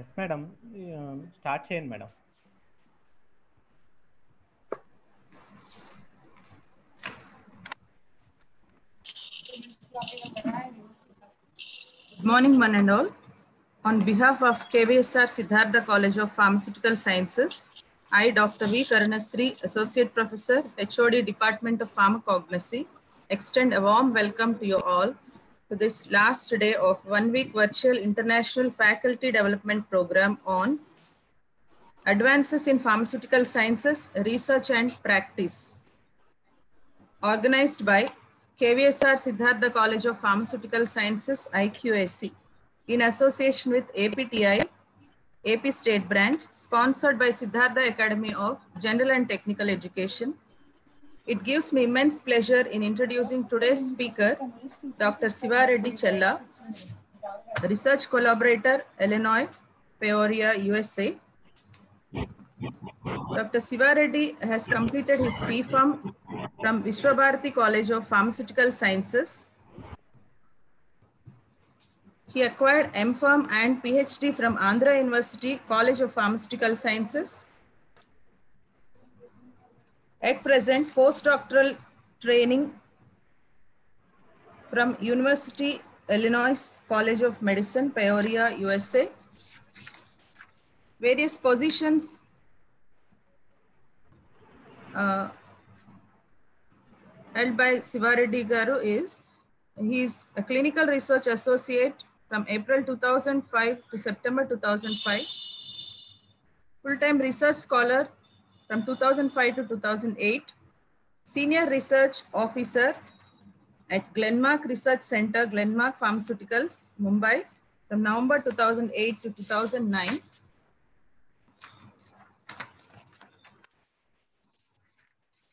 Yes madam start చేయండి madam Good morning, one and all. On behalf of KVSR Siddhartha College of Pharmaceutical Sciences, I, Dr. V. Karunasri, Associate Professor, HOD Department of Pharmacognosy, extend a warm welcome to you all to this last day of one week virtual international faculty development program on advances in pharmaceutical sciences, research and practice. Organized by KVSR Siddhartha College of Pharmaceutical Sciences, IQAC, in association with APTI, AP State Branch, sponsored by Siddhartha Academy of General and Technical Education. It gives me immense pleasure in introducing today's speaker, Dr. Siva Reddy Chella, research collaborator, Illinois, Peoria, USA. Dr. Siva Reddy has completed his BPharm from Vishwabharati College of Pharmaceutical Sciences. He acquired MPharm and PhD from Andhra University College of Pharmaceutical Sciences. At present, postdoctoral training from University Illinois College of Medicine, Peoria, USA. Various positions uh, held by Sivareddy Garu is he is a clinical research associate from April 2005 to September 2005. Full-time research scholar from 2005 to 2008. Senior research officer at Glenmark Research Center, Glenmark Pharmaceuticals, Mumbai from November 2008 to 2009.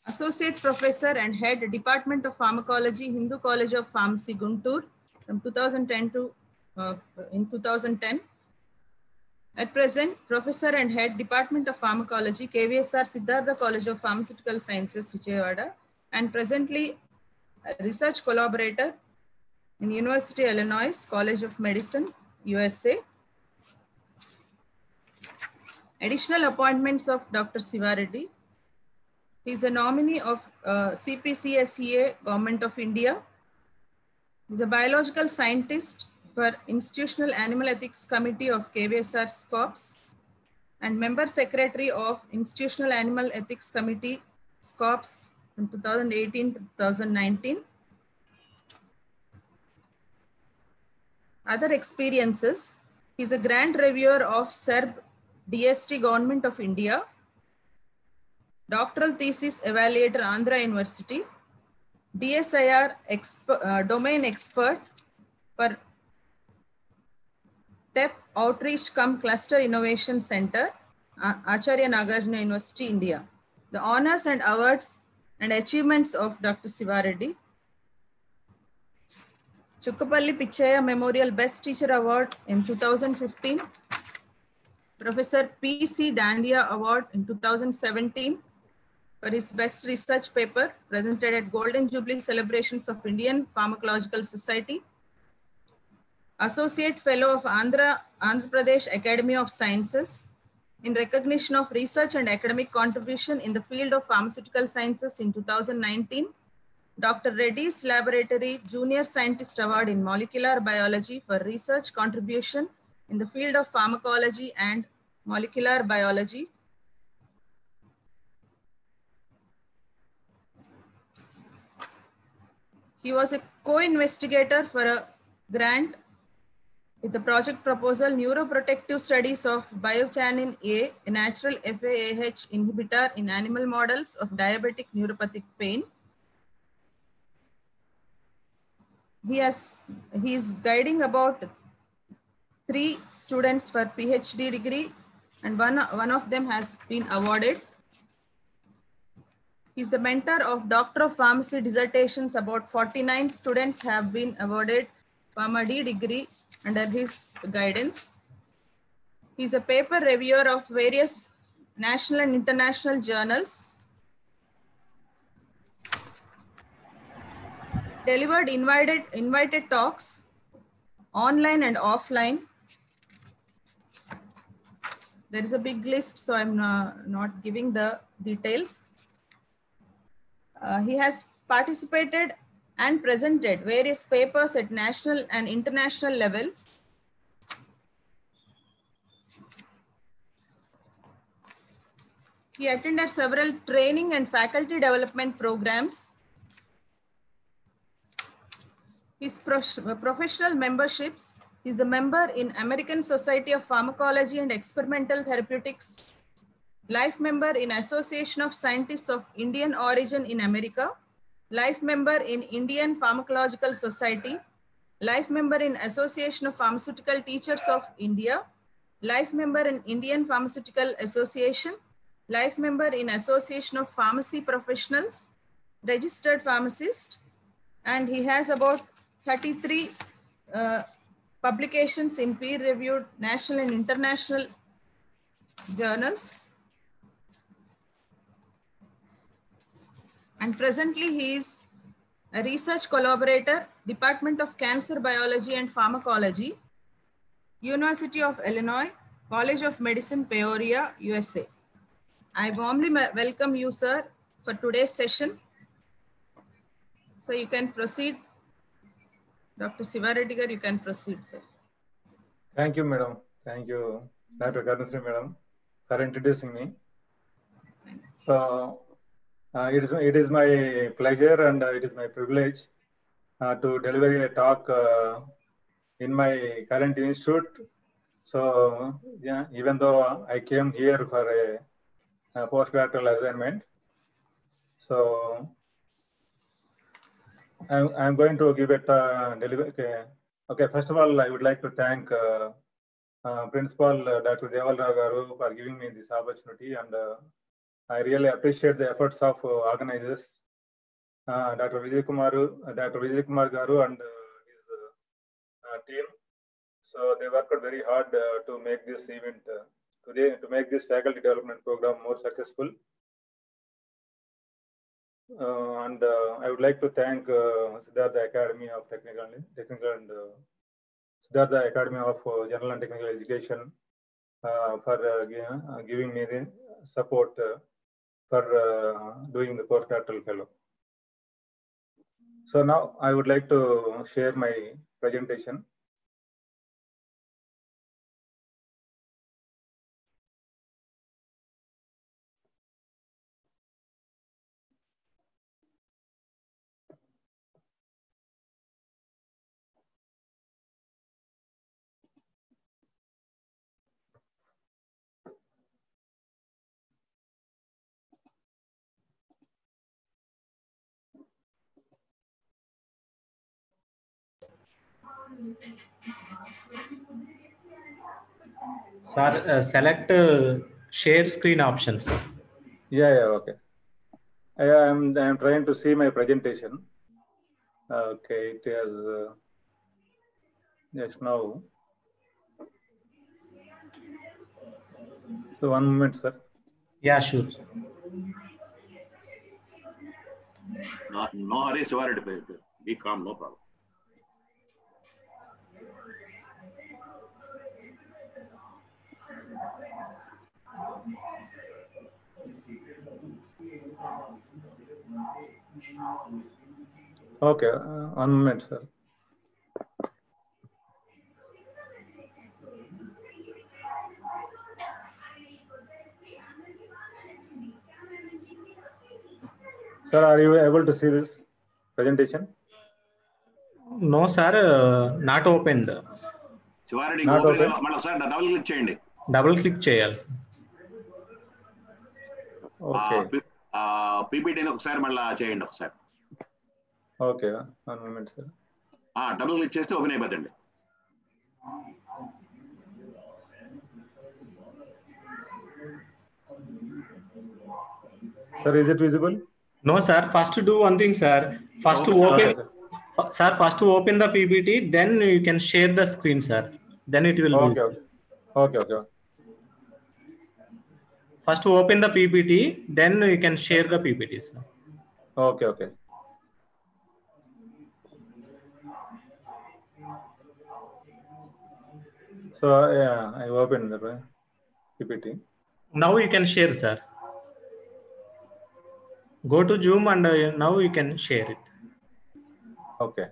Associate Professor and Head Department of Pharmacology, Hindu College of Pharmacy, Guntur, from 2010 to uh, in 2010. At present, Professor and Head Department of Pharmacology, KVSR Siddhartha College of Pharmaceutical Sciences, Vijayawada, and presently a research collaborator in University of Illinois College of Medicine, USA. Additional appointments of Dr. Sivareddy, he is a nominee of uh, CPCSEA, Government of India. He is a biological scientist for Institutional Animal Ethics Committee of KVSR SCOPS and member secretary of Institutional Animal Ethics Committee SCOPS from 2018 to 2019. Other experiences, he is a grant reviewer of SERB DST Government of India doctoral thesis evaluator Andhra University, DSIR expert, uh, domain expert for TEP Outreach Cum Cluster Innovation Center, Acharya Nagarjuna University, India. The honors and awards and achievements of Dr. Sivareddy. Chukkapalli Pichaya Memorial Best Teacher Award in 2015. Professor P.C. Dandiya Award in 2017 for his best research paper presented at Golden Jubilee celebrations of Indian Pharmacological Society. Associate Fellow of Andhra, Andhra Pradesh Academy of Sciences in recognition of research and academic contribution in the field of pharmaceutical sciences in 2019. Dr. Reddy's Laboratory Junior Scientist Award in Molecular Biology for research contribution in the field of pharmacology and molecular biology He was a co-investigator for a grant with the project proposal Neuroprotective Studies of Biochanin A, a natural FAAH inhibitor in animal models of diabetic neuropathic pain. He, has, he is guiding about three students for PhD degree and one, one of them has been awarded. He's the mentor of Doctor of Pharmacy dissertations. About 49 students have been awarded PharmD degree under his guidance. He's a paper reviewer of various national and international journals. delivered invited, invited talks online and offline. There is a big list, so I'm uh, not giving the details. Uh, he has participated and presented various papers at national and international levels. He attended several training and faculty development programs. His pro- professional memberships is a member in American Society of Pharmacology and Experimental Therapeutics, life member in Association of Scientists of Indian Origin in America, life member in Indian Pharmacological Society, life member in Association of Pharmaceutical Teachers of India, life member in Indian Pharmaceutical Association, life member in Association of Pharmacy Professionals, registered pharmacist, and he has about 33 uh, publications in peer-reviewed national and international journals. And presently he is a research collaborator, Department of Cancer Biology and Pharmacology, University of Illinois, College of Medicine, Peoria, USA. I warmly welcome you, sir, for today's session. So you can proceed. Dr. Sivareddigar, you can proceed, sir. Thank you, madam. Thank you, Dr. Karnasri, madam, for introducing me. So uh, it is it is my pleasure and uh, it is my privilege uh, to deliver a talk uh, in my current institute. So yeah, even though I came here for a, a postdoctoral assignment, so I'm, I'm going to give it uh, deliver. Okay. okay, first of all, I would like to thank uh, Principal Dr. Deval Rao Garu for giving me this opportunity, and I really appreciate the efforts of uh, organizers, uh, Dr. Vijay Kumar, uh, Dr. Vijay Kumar Garu, and his team. So they worked very hard to make this event today to make this faculty development program more successful. Uh, and uh, I would like to thank uh, Siddhartha Academy of Technical, Technical and uh, Siddhartha Academy of General and Technical Education for giving me the support for uh, doing the postdoctoral fellow. So now I would like to share my presentation. Sir, uh, select uh, share screen option, sir. Yeah, yeah, okay. I am I am trying to see my presentation. Okay, it has uh, just now. So one moment, sir. Yeah, sure. Not, No, no hurry, Sivareddy. Be calm, no problem. Okay, uh, one moment, sir. Sir, are you able to see this presentation? No, sir, uh, not opened. Sivareddy Not open open. ఒకసారి double click చేయండి double click చేయాలి Okay, పీపీటీని ఒకసారి మళ్ళా చేయండి ఒకసారి. Okay double click చేస్తే open అయిపోతుంది sir is it visible no sir first do one thing sir first open sir first open the PPT then you can share the screen sir then it will okay okay okay First open the PPT, then you can share the PPTs. Okay, okay. So yeah, I opened the PPT. Now you can share, sir. Go to Zoom and uh, now you can share it. Okay.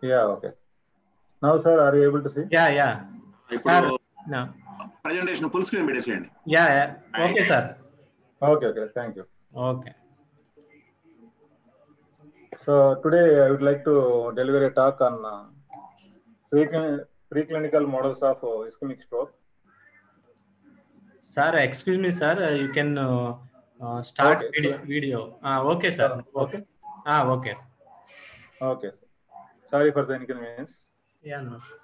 Yeah, okay. Now, sir, are you able to see? Yeah, yeah. Sir, presentation full screen పెట్టేసేయండి. Yeah okay sir. Okay. Okay thank you okay so today I would like to deliver a talk on preclinical models of ischemic stroke sir excuse me sir you can start video okay sir okay okay okay sir sorry for the inconvenience yeah నమస్తే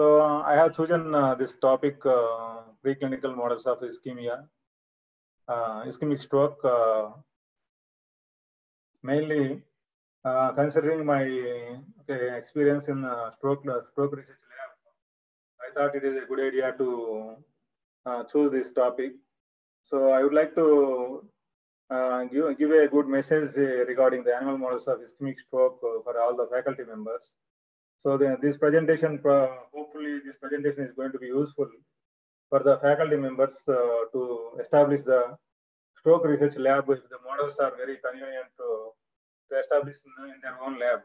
So uh, I have chosen uh, this topic, uh, preclinical models of ischemia, uh, ischemic stroke, uh, mainly uh, considering my okay, experience in stroke stroke research lab. I thought it is a good idea to choose this topic. So I would like to give, give a good message regarding the animal models of ischemic stroke for all the faculty members. So the, this presentation, uh, hopefully this presentation is going to be useful for the faculty members uh, to establish the stroke research lab if the models are very convenient to, to establish in, in their own lab.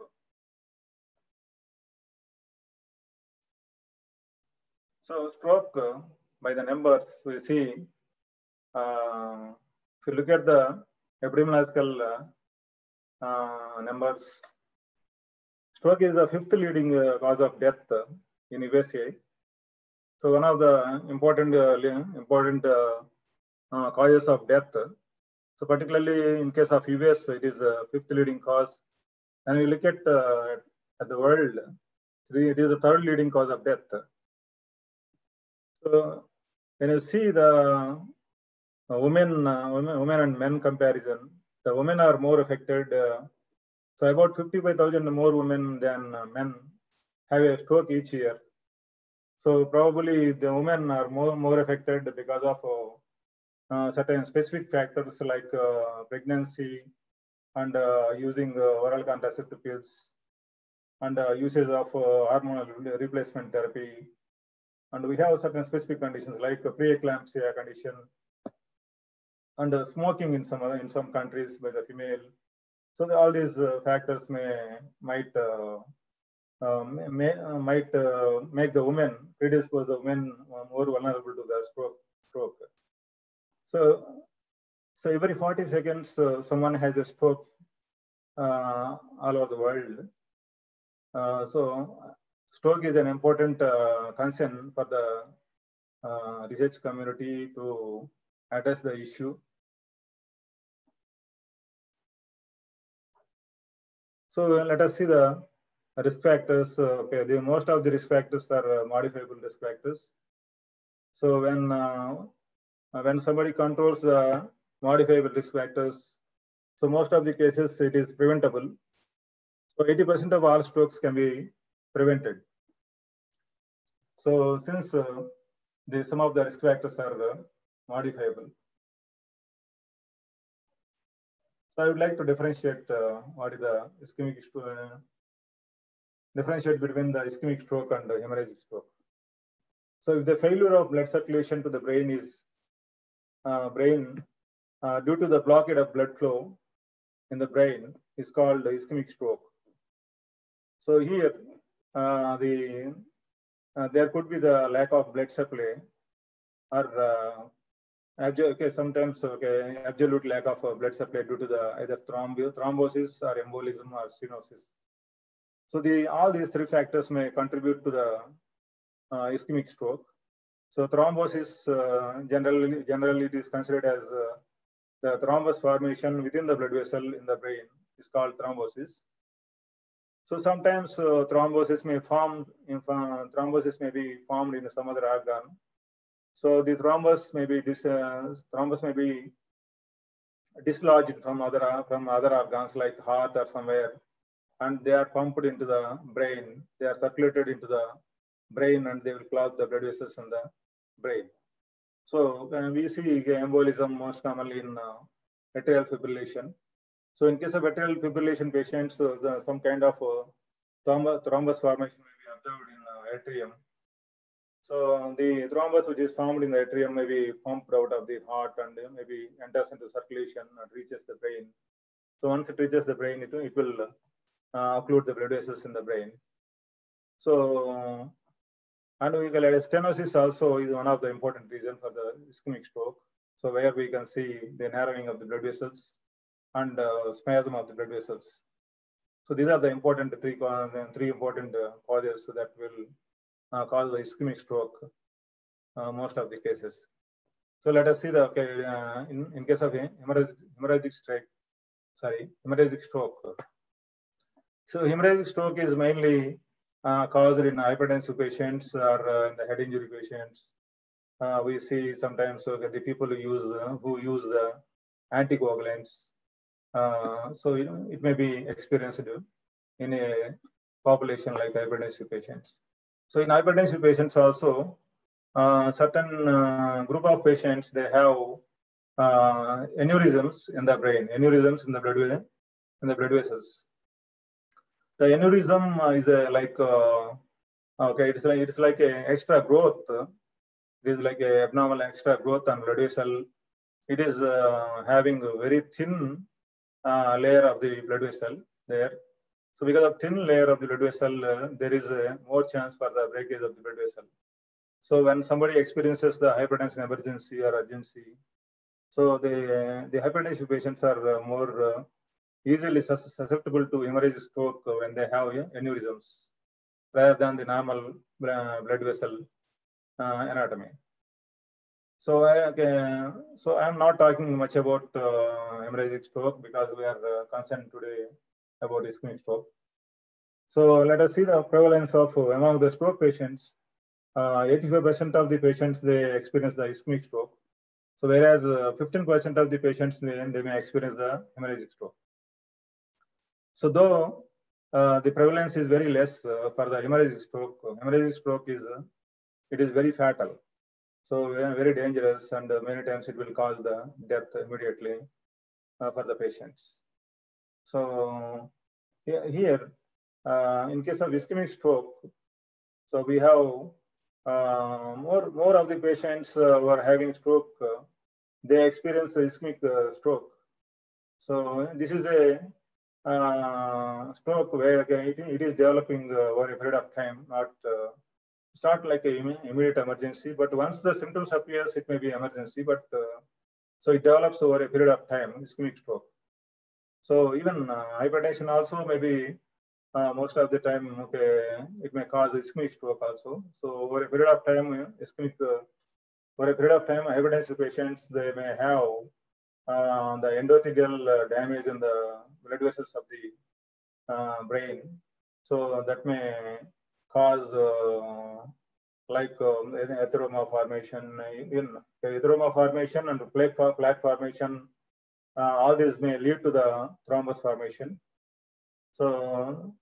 So stroke uh, by the numbers we see, uh, if you look at the epidemiological uh, uh, numbers, Stroke is the fifth leading uh, cause of death in USA. So one of the important uh, important uh, causes of death. So particularly in case of US, it is the fifth leading cause. And we look at at the world, it is the third leading cause of death. So when you see the women, women, women and men comparison, the women are more affected. So about 55,000 more women than uh, men have a stroke each year. So probably the women are more, more affected because of uh, uh, certain specific factors like uh, pregnancy and uh, using uh, oral contraceptive pills and usage of hormonal replacement therapy. And we have certain specific conditions like preeclampsia condition and smoking in some other, in some countries by the female. So all these uh, factors may might uh, um, may, uh, might uh, make the women predispose the women uh, more vulnerable to the stroke. Stroke. So so every 40 seconds, uh, someone has a stroke uh, all over the world. Uh, so stroke is an important uh, concern for the uh, research community to address the issue. So let us see the risk factors. Uh, okay, the most of the risk factors are uh, modifiable risk factors. So when uh, when somebody controls the modifiable risk factors, so most of the cases it is preventable. So 80% of all strokes can be prevented. So since uh, the some of the risk factors are uh, modifiable. So I would like to differentiate uh, what is the ischemic stroke, uh, differentiate between the ischemic stroke and the hemorrhagic stroke. So if the failure of blood circulation to the brain is uh, brain uh, due to the blockade of blood flow in the brain is called ischemic stroke. So here uh, the uh, there could be the lack of blood supply or okay, sometimes okay, absolute lack of uh, blood supply due to the either thromb- thrombosis or embolism or stenosis. So the all these three factors may contribute to the uh, ischemic stroke. So thrombosis uh, generally generally it is considered as uh, the thrombus formation within the blood vessel in the brain is called thrombosis. So sometimes uh, thrombosis may form in uh, thrombosis may be formed in some other organ so the thrombus may be dis, uh, thrombus may be dislodged from other from other organs like heart or somewhere, and they are pumped into the brain. They are circulated into the brain, and they will clog the blood vessels in the brain. So uh, we see embolism most commonly in uh, atrial fibrillation. So in case of atrial fibrillation patients, uh, the, some kind of uh, thrombus, thrombus formation may be observed in uh, atrium. So the thrombus which is formed in the atrium may be pumped out of the heart and uh, maybe enters into circulation and reaches the brain. So once it reaches the brain, it, it will uh, occlude the blood vessels in the brain. So, and we call can stenosis also is one of the important reason for the ischemic stroke. So where we can see the narrowing of the blood vessels and uh, spasm of the blood vessels. So these are the important three, three important uh, causes that will uh, cause the ischemic stroke, uh, most of the cases. So let us see the, okay, uh, in, in case of hemorrhagic, hemorrhagic stroke, sorry, hemorrhagic stroke. So hemorrhagic stroke is mainly uh, caused in hypertensive patients or uh, in the head injury patients. Uh, we see sometimes okay, the people who use who use the anticoagulants. so you know, it may be experienced in a population like hypertensive patients. So in hypertensive patients also, uh, certain uh, group of patients, they have uh, aneurysms in the brain, aneurysms in the blood, in the blood vessels. The aneurysm is a, like, okay, it's like, it's like a extra growth. It is like a abnormal extra growth on blood vessel. It is having a very thin layer of the blood vessel there. So because of thin layer of the blood vessel, uh, there is a more chance for the breakage of the blood vessel. So when somebody experiences the hypertension emergency or urgency, so the, the hypertension patients are uh, more uh, easily susceptible to hemorrhagic stroke when they have aneurysms rather than the normal blood vessel anatomy. So I, okay, so I'm not talking much about hemorrhagic stroke because we are concerned today about ischemic stroke. So let us see the prevalence of uh, among the stroke patients. 85% uh, of the patients they experience the ischemic stroke. So whereas 15% uh, of the patients they, they may experience the hemorrhagic stroke. So though uh, the prevalence is very less uh, for the hemorrhagic stroke, hemorrhagic stroke is uh, it is very fatal. So very dangerous and many times it will cause the death immediately for the patients. So here, uh, in case of ischemic stroke, so we have uh, more more of the patients uh, who are having stroke, uh, they experience ischemic uh, stroke. So this is a uh, stroke where it, it is developing over a period of time, not it's not like an immediate emergency, but once the symptoms appears, it may be emergency, but so it develops over a period of time, ischemic stroke. So even uh, hypertension also maybe uh, most of the time, okay, it may cause ischemic stroke also. So over a period of time, ischemic, uh, over a period of time, hypertensive patients, they may have uh, the endothelial uh, damage in the blood vessels of the uh, brain. So that may cause like um, atheroma formation, in atheroma formation and plaque, plaque formation uh, all these may lead to the thrombus formation. So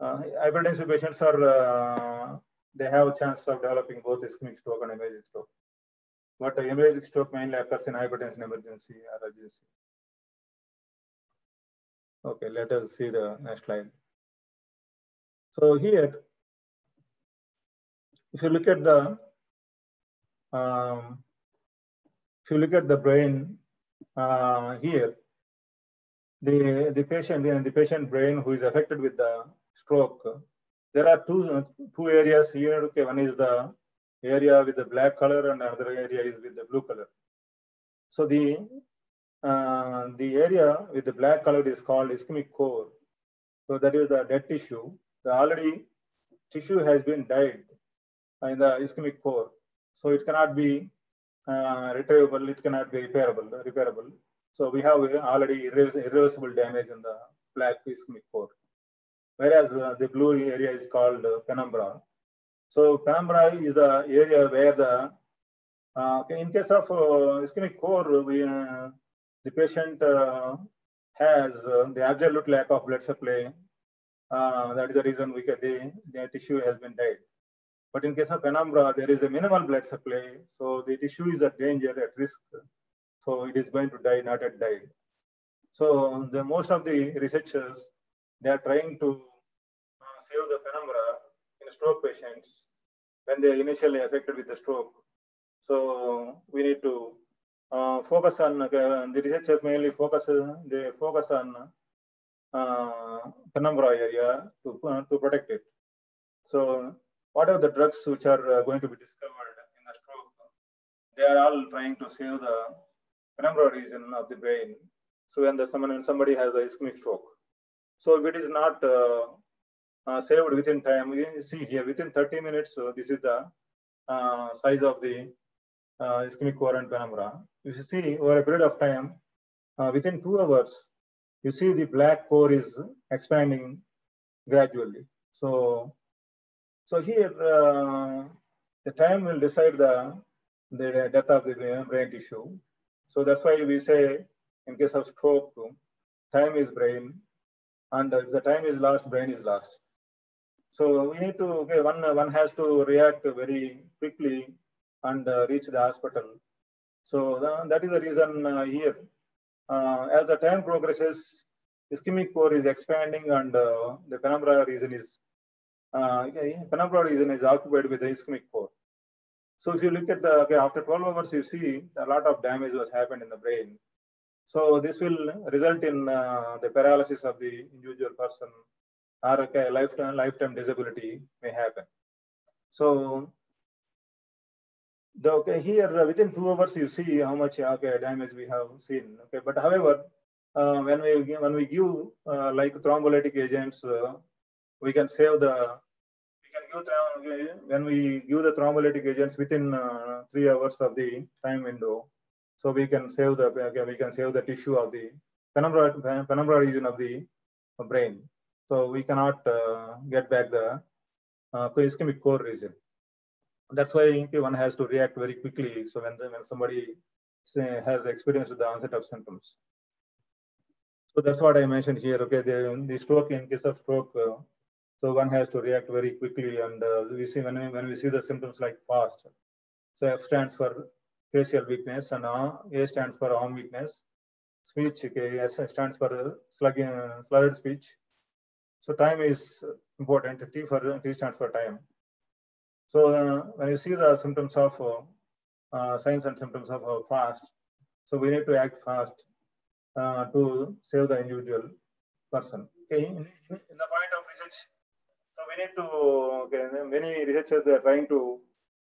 uh, hypertensive patients are, uh, they have a chance of developing both ischemic stroke and hemorrhagic stroke. But hemorrhagic stroke mainly occurs in hypertension emergency or urgency. Okay, let us see the next slide. So here, if you look at the, um, if you look at the brain uh, here, the, the patient and the patient brain who is affected with the stroke, there are two, two areas here. Okay, one is the area with the black color and another area is with the blue color. So the, uh, the area with the black color is called ischemic core. So that is the dead tissue. The already tissue has been died in the ischemic core. So it cannot be uh, retrievable, it cannot be repairable. repairable. So we have already irreversible damage in the black ischemic core. Whereas uh, the blue area is called uh, penumbra. So penumbra is the area where the, uh, in case of uh, ischemic core, we, uh, the patient has the absolute lack of blood supply. that is the reason we the, the tissue has been died. But in case of penumbra, there is a minimal blood supply. So the tissue is at danger, at risk. So it is going to die, not at die. So the most of the researchers, they are trying to uh, save the penumbra in stroke patients when they are initially affected with the stroke. So we need to uh, focus on uh, the researchers mainly focus they focus on uh, penumbra area to uh, to protect it. So what are the drugs which are uh, going to be discovered in the stroke? They are all trying to save the penumbra region of the brain. So when the someone when somebody has a ischemic stroke, so if it is not uh, uh, saved within time, you see here within 30 minutes, so this is the uh, size of the uh, ischemic core and penumbra. You see over a period of time, uh, within two hours, you see the black core is expanding gradually. So, so here uh, the time will decide the the death of the brain tissue. So that's why we say in case of stroke, time is brain, and if the time is lost, brain is lost. So we need to okay, one one has to react very quickly and uh, reach the hospital. So that is the reason uh, here. Uh, as the time progresses, ischemic core is expanding and uh, the penumbra region is uh, penumbra region is occupied with the ischemic core. So if you look at the okay, after 12 hours, you see a lot of damage was happened in the brain. So this will result in uh, the paralysis of the individual person or okay, lifetime lifetime disability may happen. So the, okay, here uh, within two hours you see how much okay, damage we have seen. Okay, but however, uh, when we when we give uh, like thrombolytic agents, uh, we can save the we can give when we give the thrombolytic agents within uh, three hours of the time window. So we can save the we can save the tissue of the penumbra penumbra region of the brain. So we cannot uh, get back the uh, ischemic core region that's why one has to react very quickly. So when the, when somebody say, has experience with the onset of symptoms, so that's what I mentioned here. Okay, the, the stroke in case of stroke, uh, so one has to react very quickly, and uh, we see when we, when we see the symptoms like fast. So F stands for facial weakness, and uh, A stands for arm weakness. Speech, okay, S stands for slug, uh, slurred speech. So time is important. T for T stands for time. So uh, when you see the symptoms of uh, uh, signs and symptoms of uh, fast, so we need to act fast to save the individual person. Okay, in, in the point of research, we need to okay, many researchers are trying to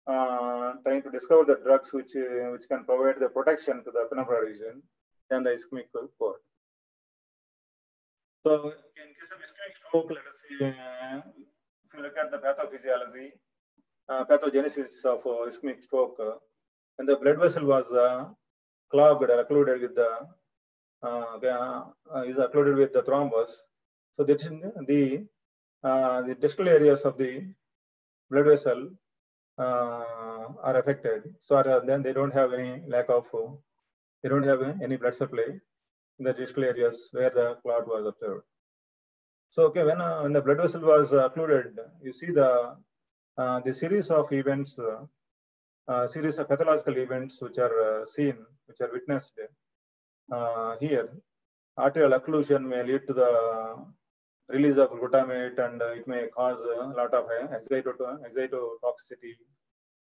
uh, trying to discover the drugs which uh, which can provide the protection to the penumbra region and the ischemic core. So in case of ischemic stroke, let us see, uh, if you look at the pathophysiology, uh, pathogenesis of uh, ischemic stroke, uh, when the blood vessel was clogged or occluded with the is occluded with the thrombus. So that is the the distal areas of the blood vessel uh, are affected. So uh, then they don't have any lack of uh, they don't have any blood supply in the distal areas where the clot was observed. So okay, when uh, when the blood vessel was uh, occluded, you see the uh, the series of events, uh, uh, series of pathological events which are uh, seen, which are witnessed uh, here. Arterial occlusion may lead to the release of glutamate and uh, it may cause a lot of uh, excito- excitotoxicity.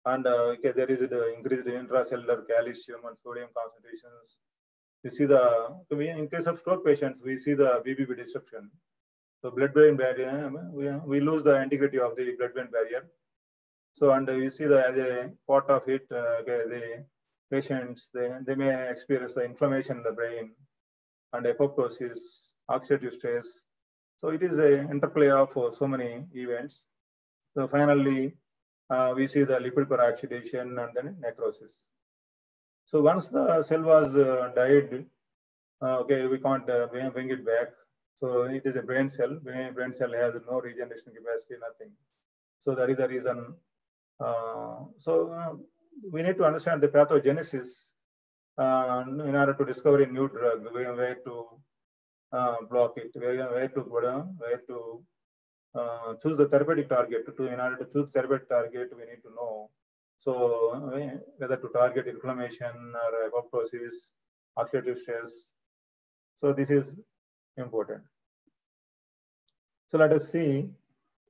And uh, okay, there is the increased intracellular calcium and sodium concentrations. You see the, so in case of stroke patients, we see the BBB disruption. So blood-brain barrier, we, we lose the integrity of the blood-brain barrier. So and you see the as a part of it, uh, the patients they, they may experience the inflammation in the brain and apoptosis, oxidative stress. So it is a interplay of uh, so many events. So finally, uh, we see the lipid peroxidation and then necrosis. So once the cell was uh, died, uh, okay, we can't uh, bring it back. So it is a brain cell. Brain, cell has no regeneration capacity, nothing. So that is the reason. Uh, so we need to understand the pathogenesis in order to discover a new drug, where to block it, where, where to where to uh, choose the therapeutic target. To in order to choose therapeutic target, we need to know. So whether to target inflammation or apoptosis, oxidative stress. So this is important. So let us see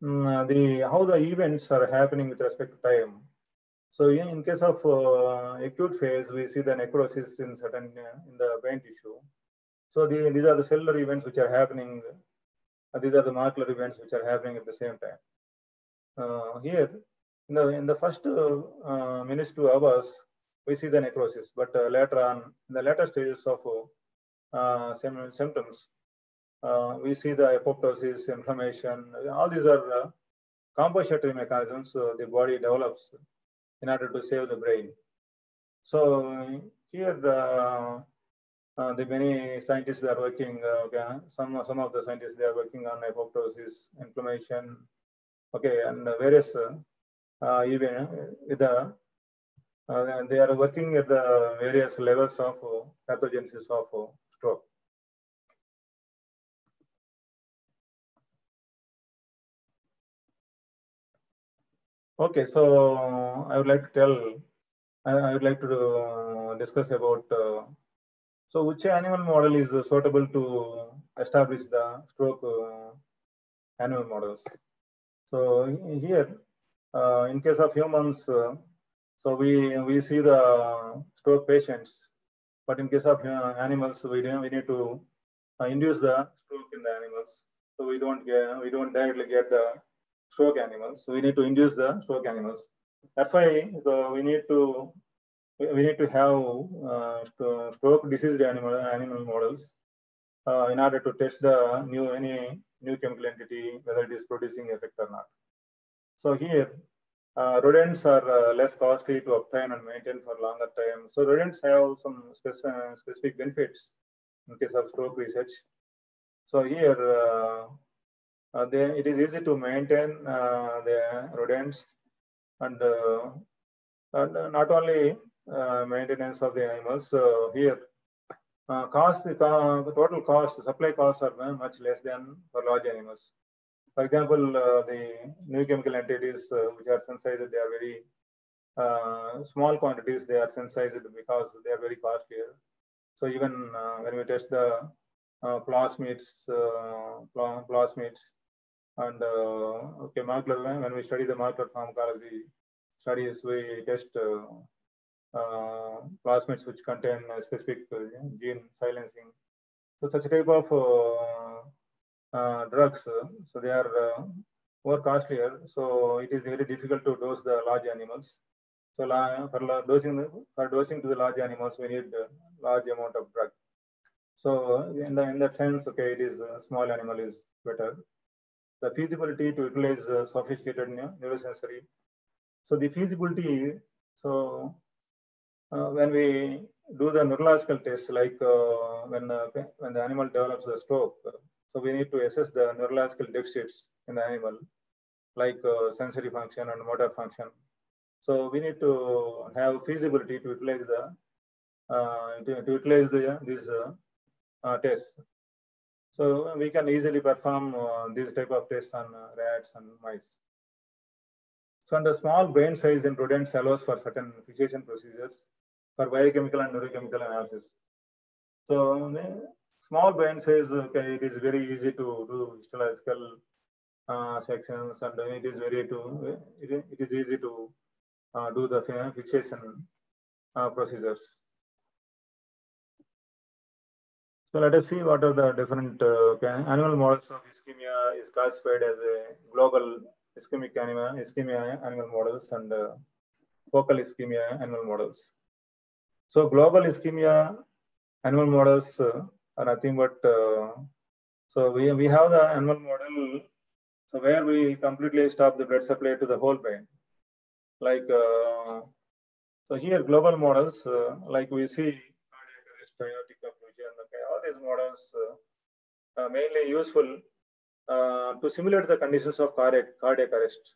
mm, the how the events are happening with respect to time. So in, in case of uh, acute phase, we see the necrosis in certain uh, in the brain tissue. So the, these are the cellular events which are happening. uh, these are the molecular events which are happening at the same time. Uh, here, in the in the first uh, uh, minutes to hours, we see the necrosis, but uh, later on, in the later stages of sym- symptoms, we see the apoptosis, inflammation. All these are compensatory mechanisms the body develops in order to save the brain. So here, uh, uh, the many scientists that are working. Uh, okay, some some of the scientists they are working on apoptosis, inflammation. Okay, and various uh, uh, even with the uh, they are working at the various levels of uh, pathogenesis of uh, stroke. Okay, so I would like to tell, I, I would like to uh, discuss about, uh, so which animal model is uh, suitable to establish the stroke uh, animal models. So here, uh, in case of humans, uh, so we, we see the stroke patients, but in case of uh, animals, we, don't- we need to uh, induce the stroke in the animals. So we don't get, we don't directly get the stroke animals. So we need to induce the stroke animals. That's why the, we need to we need to have uh, stroke diseased animal animal models uh, in order to test the new any new chemical entity whether it is producing effect or not. So here uh, rodents are uh, less costly to obtain and maintain for longer time. So rodents have some spec- uh, specific benefits in case of stroke research. So here uh, they, it is easy to maintain the rodents and, and not only maintenance of the animals. Uh, here uh, cost the the total cost supply costs are mu- much less than for large animals. For example uh, the new chemical entities uh, which are synthesized they are very uh, small quantities. They are synthesized because they are very costlier so even uh, when we test the uh, plasmids uh, plasmids and uh, okay, molecular, when we study the molecular pharmacology studies, we test uh, uh, plasmids which contain specific uh, gene silencing. So such type of uh, uh, drugs, uh, so they are uh, more costlier. So it is very difficult to dose the large animals. So for dosing for dosing to the large animals, we need uh, large amount of drug. So in the in that sense, okay, it is uh, small animal is better the feasibility to utilize uh, sophisticated neurosensory. So the feasibility, so uh, when we do the neurological tests, like uh, when uh, when the animal develops a stroke, uh, so we need to assess the neurological deficits in the animal, like uh, sensory function and motor function. So we need to have feasibility to utilize the uh, to, to utilize the these uh, uh, tests. So we can easily perform uh, these type of tests on uh, rats and mice. So and the small brain size in rodents allows for certain fixation procedures for biochemical and neurochemical analysis. So small brain size, okay, it is very easy to do histological uh, sections and it is very to it, is- it is easy to uh, do the fi- fixation uh, procedures. So let us see what are the different uh, animal models of ischemia is classified as a global ischemic animal, ischemia animal models and uh, focal ischemia animal models. So global ischemia animal models uh, are nothing but uh, so we, we have the animal model so where we completely stop the blood supply to the whole brain like uh, so here global models uh, like we see cardiac arrest, all these models uh, mainly useful uh, to simulate the conditions of cardiac, cardiac arrest,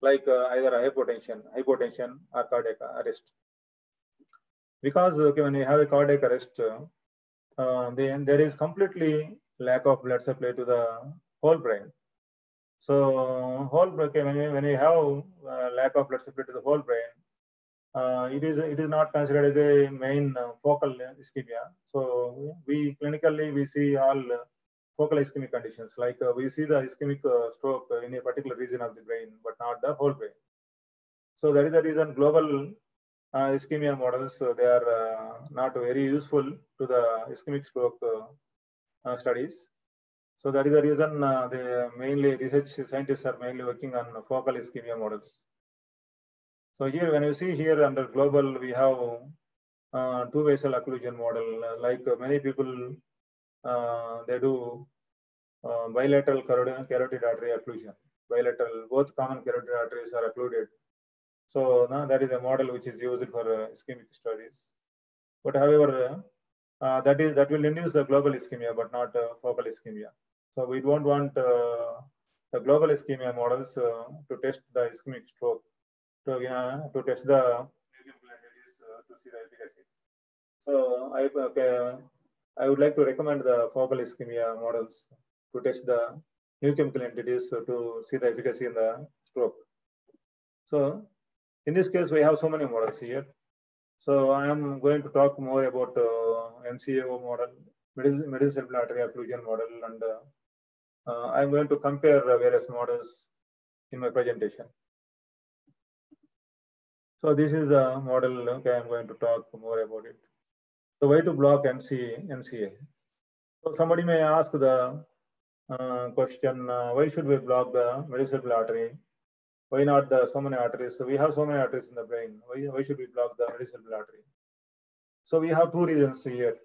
like uh, either hypotension, hypotension or cardiac arrest. Because okay, when you have a cardiac arrest, uh, uh, then there is completely lack of blood supply to the whole brain. So whole okay, when you, when you have uh, lack of blood supply to the whole brain, it is it is not considered as a main focal ischemia. So we clinically we see all focal ischemic conditions. Like uh, we see the ischemic uh, stroke in a particular region of the brain, but not the whole brain. So that is the reason global uh, ischemia models uh, they are not very useful to the ischemic stroke studies. So that is the reason they mainly research scientists are mainly working on focal ischemia models. So here, when you see here under global, we have uh, two vessel occlusion model. Like many people, they do uh, bilateral carotid, artery occlusion. Bilateral, both common carotid arteries are occluded. So now that is a model which is used for uh, ischemic studies. But however, uh, that is that will induce the global ischemia, but not uh, focal ischemia. So we don't want uh, the global ischemia models uh, to test the ischemic stroke, to, uh, to test the to see the efficacy. So I, I would like to recommend the focal ischemia models to test the new chemical entities to see the efficacy in the stroke. So in this case, we have so many models here. So I am going to talk more about uh, MCAO model, middle cerebral artery occlusion model, and uh, uh, I'm going to compare various models in my presentation. So this is the model, okay, I'm going to talk more about it. The way to block MC, MCA. So somebody may ask the uh, question, uh, why should we block the cerebral artery? Why not the so many arteries? So we have so many arteries in the brain. Why, why should we block the cerebral artery? So we have two reasons here.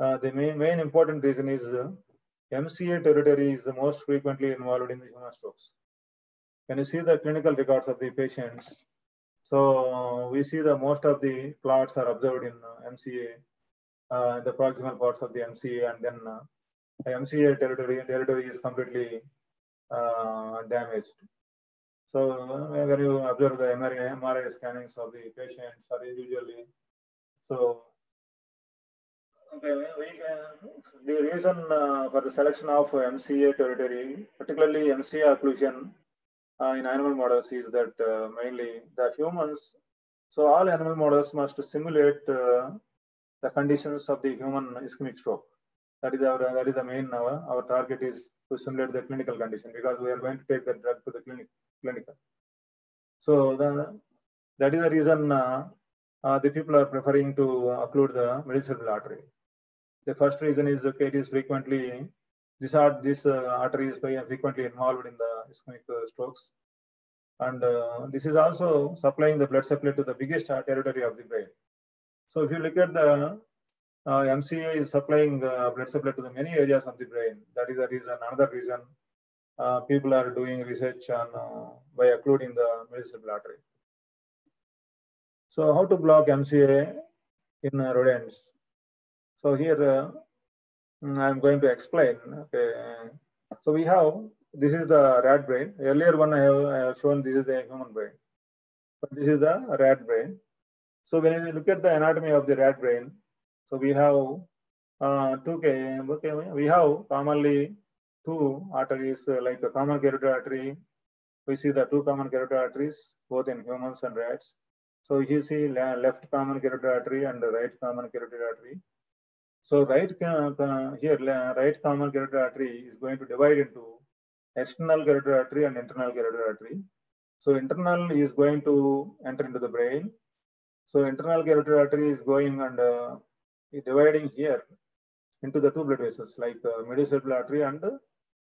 Uh, the main, main important reason is uh, MCA territory is the most frequently involved in the human strokes. When you see the clinical records of the patients, so we see the most of the clots are observed in uh, MCA, uh, the proximal parts of the MCA, and then uh, MCA territory territory is completely damaged. So when you observe the MRI, MRI scannings of the patients are usually so. Okay, we can, the reason for the selection of MCA territory, particularly MCA occlusion in animal models, is that uh, mainly the humans. So all animal models must simulate uh, the conditions of the human ischemic stroke. That is our that is the main our, our target is to simulate the clinical condition because we are going to take the drug to the clinic clinical. So the, that is the reason uh, uh, the people are preferring to occlude the cerebral artery. The first reason is okay, it is frequently this art this uh, artery is very frequently involved in the ischemic uh, strokes, and uh, this is also supplying the blood supply to the biggest territory of the brain. So if you look at the uh, MCA is supplying uh, blood supply to the many areas of the brain. That is the reason. Another reason uh, people are doing research on by occluding the cerebral artery. So how to block MCA in rodents? So here I'm going to explain. Okay. So we have this is the rat brain. Earlier one I have, I have shown this is the human brain, but this is the rat brain. So when you look at the anatomy of the rat brain, so we have uh, two okay, we have commonly two arteries uh, like a common carotid artery. We see the two common carotid arteries both in humans and rats. So you see left common carotid artery and the right common carotid artery. So right uh, here right common carotid artery is going to divide into external carotid artery and internal carotid artery. So internal is going to enter into the brain. So internal carotid artery is going and uh, dividing here into the two blood vessels like uh, cerebral artery and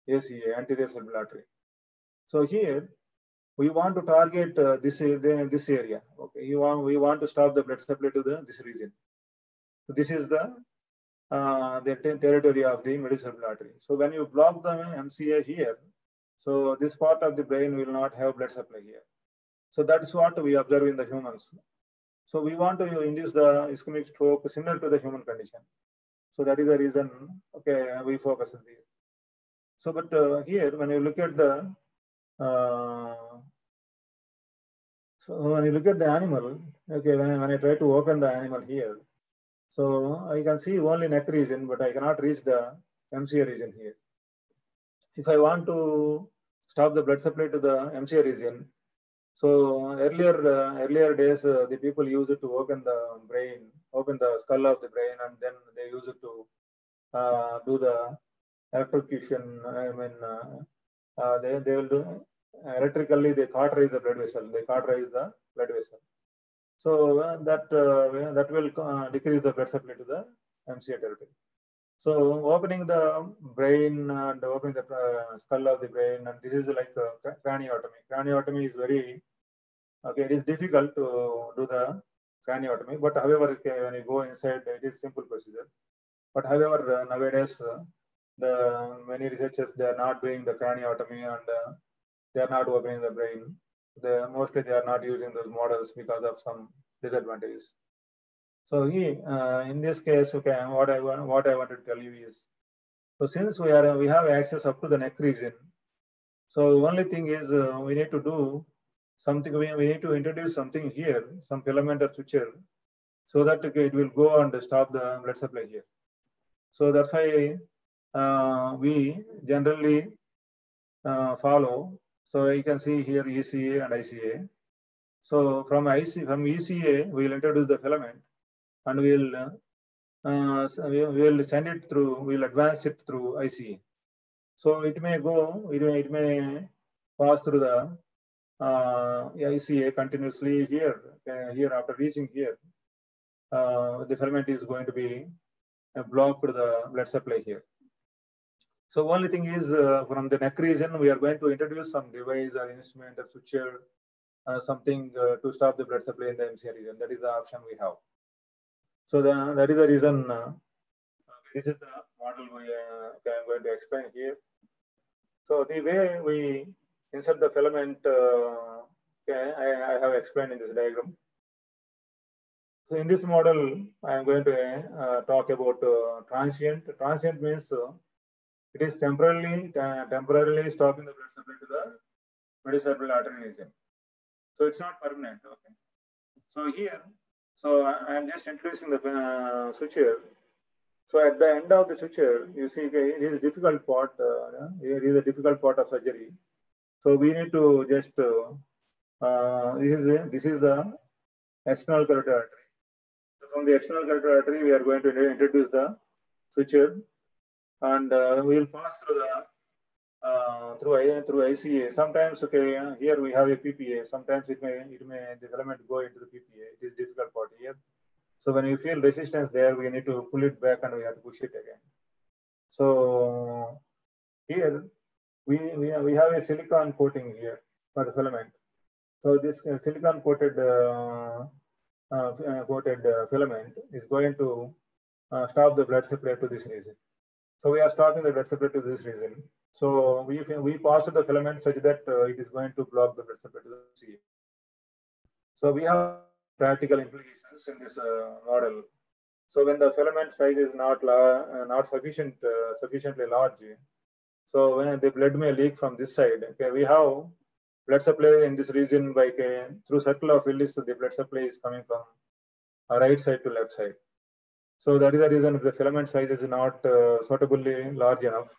ACA, anterior cerebral artery. So here we want to target uh, this this area. Okay, you want we want to stop the blood supply to the this region. So this is the uh, the territory of the cerebral artery. So when you block the MCA here, so this part of the brain will not have blood supply here. So that's what we observe in the humans. So we want to induce the ischemic stroke similar to the human condition. So that is the reason, okay, we focus on this. So, but uh, here, when you look at the, uh, so when you look at the animal, okay, when, when I try to open the animal here, so I can see only neck region, but I cannot reach the MCA region here. If I want to stop the blood supply to the MCA region, so earlier, uh, earlier days, uh, the people used it to open the brain, open the skull of the brain, and then they use it to uh, do the electrocution. I mean, uh, uh, they they will do electrically they cauterize the blood vessel. They cauterize the blood vessel. So uh, that uh, that will uh, decrease the blood supply to the MCA territory. So opening the brain and opening the skull of the brain, and this is like craniotomy. Craniotomy is very okay. It is difficult to do the craniotomy, but however, when you go inside, it is simple procedure. But however, nowadays the many researchers they are not doing the craniotomy and they are not opening the brain. They mostly they are not using those models because of some disadvantages. So uh, in this case, okay, what I want, what I wanted to tell you is, so since we are we have access up to the neck region, so only thing is uh, we need to do something. We, we need to introduce something here, some filament or suture, so that it will go and stop the blood supply here. So that's why uh, we generally uh, follow. So you can see here ECA and ICA. So from IC from ECA, we'll introduce the filament and uh, uh, so we we will send it through, we'll advance it through ICA. So it may go, it may, it may pass through the uh, ICA continuously here, uh, here after reaching here. Uh, the filament is going to be uh, blocked the blood supply here. So only thing is uh, from the neck region, we are going to introduce some device or instrument or suture, uh, something uh, to stop the blood supply in the MCA region. That is the option we have. So the, that is the reason. Uh, this is the model we uh, okay, I'm going to explain here. So the way we insert the filament, uh, okay, I, I have explained in this diagram. So in this model, I am going to uh, talk about uh, transient. Transient means uh, it is temporarily temporarily stopping the blood supply to the metacerebral artery region. So it's not permanent. Okay. So here, so I am just introducing the uh, suture. So at the end of the suture, you see it is a difficult part. Uh, it is a difficult part of surgery. So we need to just uh, uh, this is a, this is the external carotid artery. So from the external carotid artery, we are going to introduce the suture, and uh, we will pass through the uh, through through ICA. Sometimes, okay, uh, here we have a PPA. Sometimes it may it may the go into the PPA. It is difficult part here. So when we feel resistance there, we need to pull it back and we have to push it again. So here we we, we have a silicon coating here for the filament. So this uh, silicon coated uh, uh, uh, coated filament is going to stop the blood supply to this region. So we are stopping the blood supply to this region. So we we passed the filament such that uh, it is going to block the blood supply to the CA. So we have practical implications in this uh, model. So when the filament size is not uh, not sufficient uh, sufficiently large, so when the blood may leak from this side. Okay, we have blood supply in this region by okay, through circle of Willis, the blood supply is coming from uh, right side to left side. So that is the reason if the filament size is not uh, suitably large enough,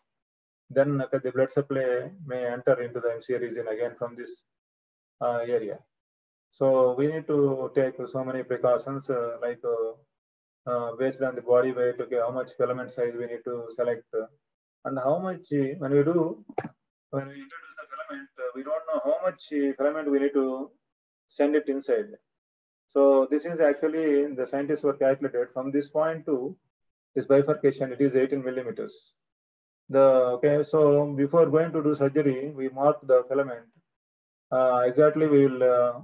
then the blood supply may enter into the MCA region again from this uh, area. So we need to take so many precautions uh, like uh, uh, based on the body weight, okay, how much filament size we need to select uh, and how much when we do, when we introduce the filament, we don't know how much filament we need to send it inside. So this is actually the scientists were calculated from this point to this bifurcation, it is 18 millimeters. The okay, so before going to do surgery, we mark the filament. Uh, exactly, we will uh,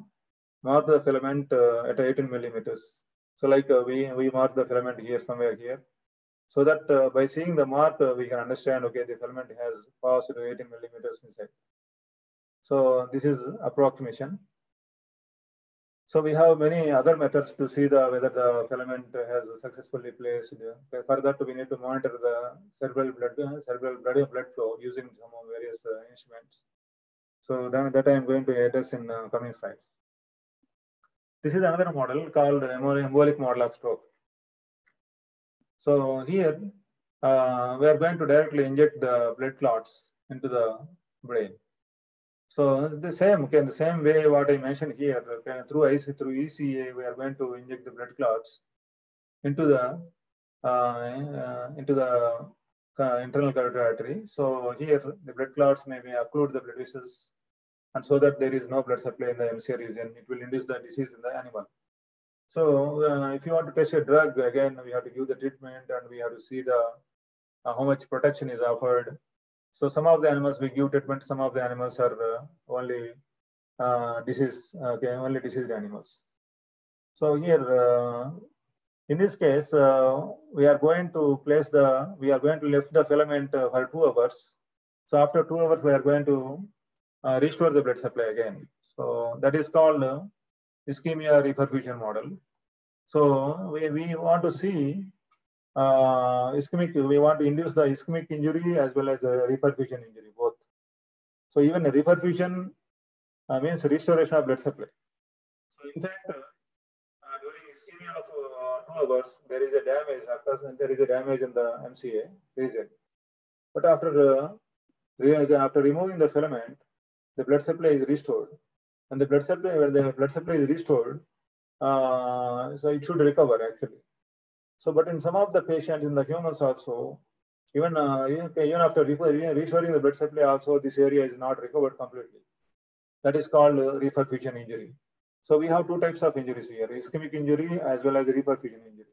mark the filament uh, at 18 millimeters. So like uh, we we mark the filament here somewhere here, so that uh, by seeing the mark uh, we can understand okay the filament has passed to 18 millimeters inside. So this is approximation. So we have many other methods to see the whether the filament has successfully placed. For that, we need to monitor the cerebral blood, cerebral blood, blood flow using some various uh, instruments. So then that I am going to address in uh, coming slides. This is another model called embol- embolic model of stroke. So here uh, we are going to directly inject the blood clots into the brain. So the same, okay, the same way what I mentioned here, okay, through IC, through ECA, we are going to inject the blood clots into the uh, uh, into the uh, internal carotid artery. So here the blood clots may be occlude the blood vessels, and so that there is no blood supply in the MCA region, it will induce the disease in the animal. So uh, if you want to test a drug, again we have to give the treatment and we have to see the uh, how much protection is offered. So some of the animals we give treatment, some of the animals are uh, only uh, disease, okay, only diseased animals. So here, uh, in this case, uh, we are going to place the, we are going to lift the filament uh, for two hours. So after two hours, we are going to uh, restore the blood supply again. So that is called ischemia reperfusion model. So we, we want to see uh, ischemic, we want to induce the ischemic injury as well as the reperfusion injury, both. So even a reperfusion uh, means restoration of blood supply. So in fact, uh, during ischemia of uh, two hours, there is a damage and there is a damage in the MCA region. But after uh, after removing the filament, the blood supply is restored, and the blood supply when the blood supply is restored, uh, so it should recover actually. So, but in some of the patients in the humans also, even uh, even after restoring the blood supply, also this area is not recovered completely. That is called uh, reperfusion injury. So we have two types of injuries here: ischemic injury as well as reperfusion injury.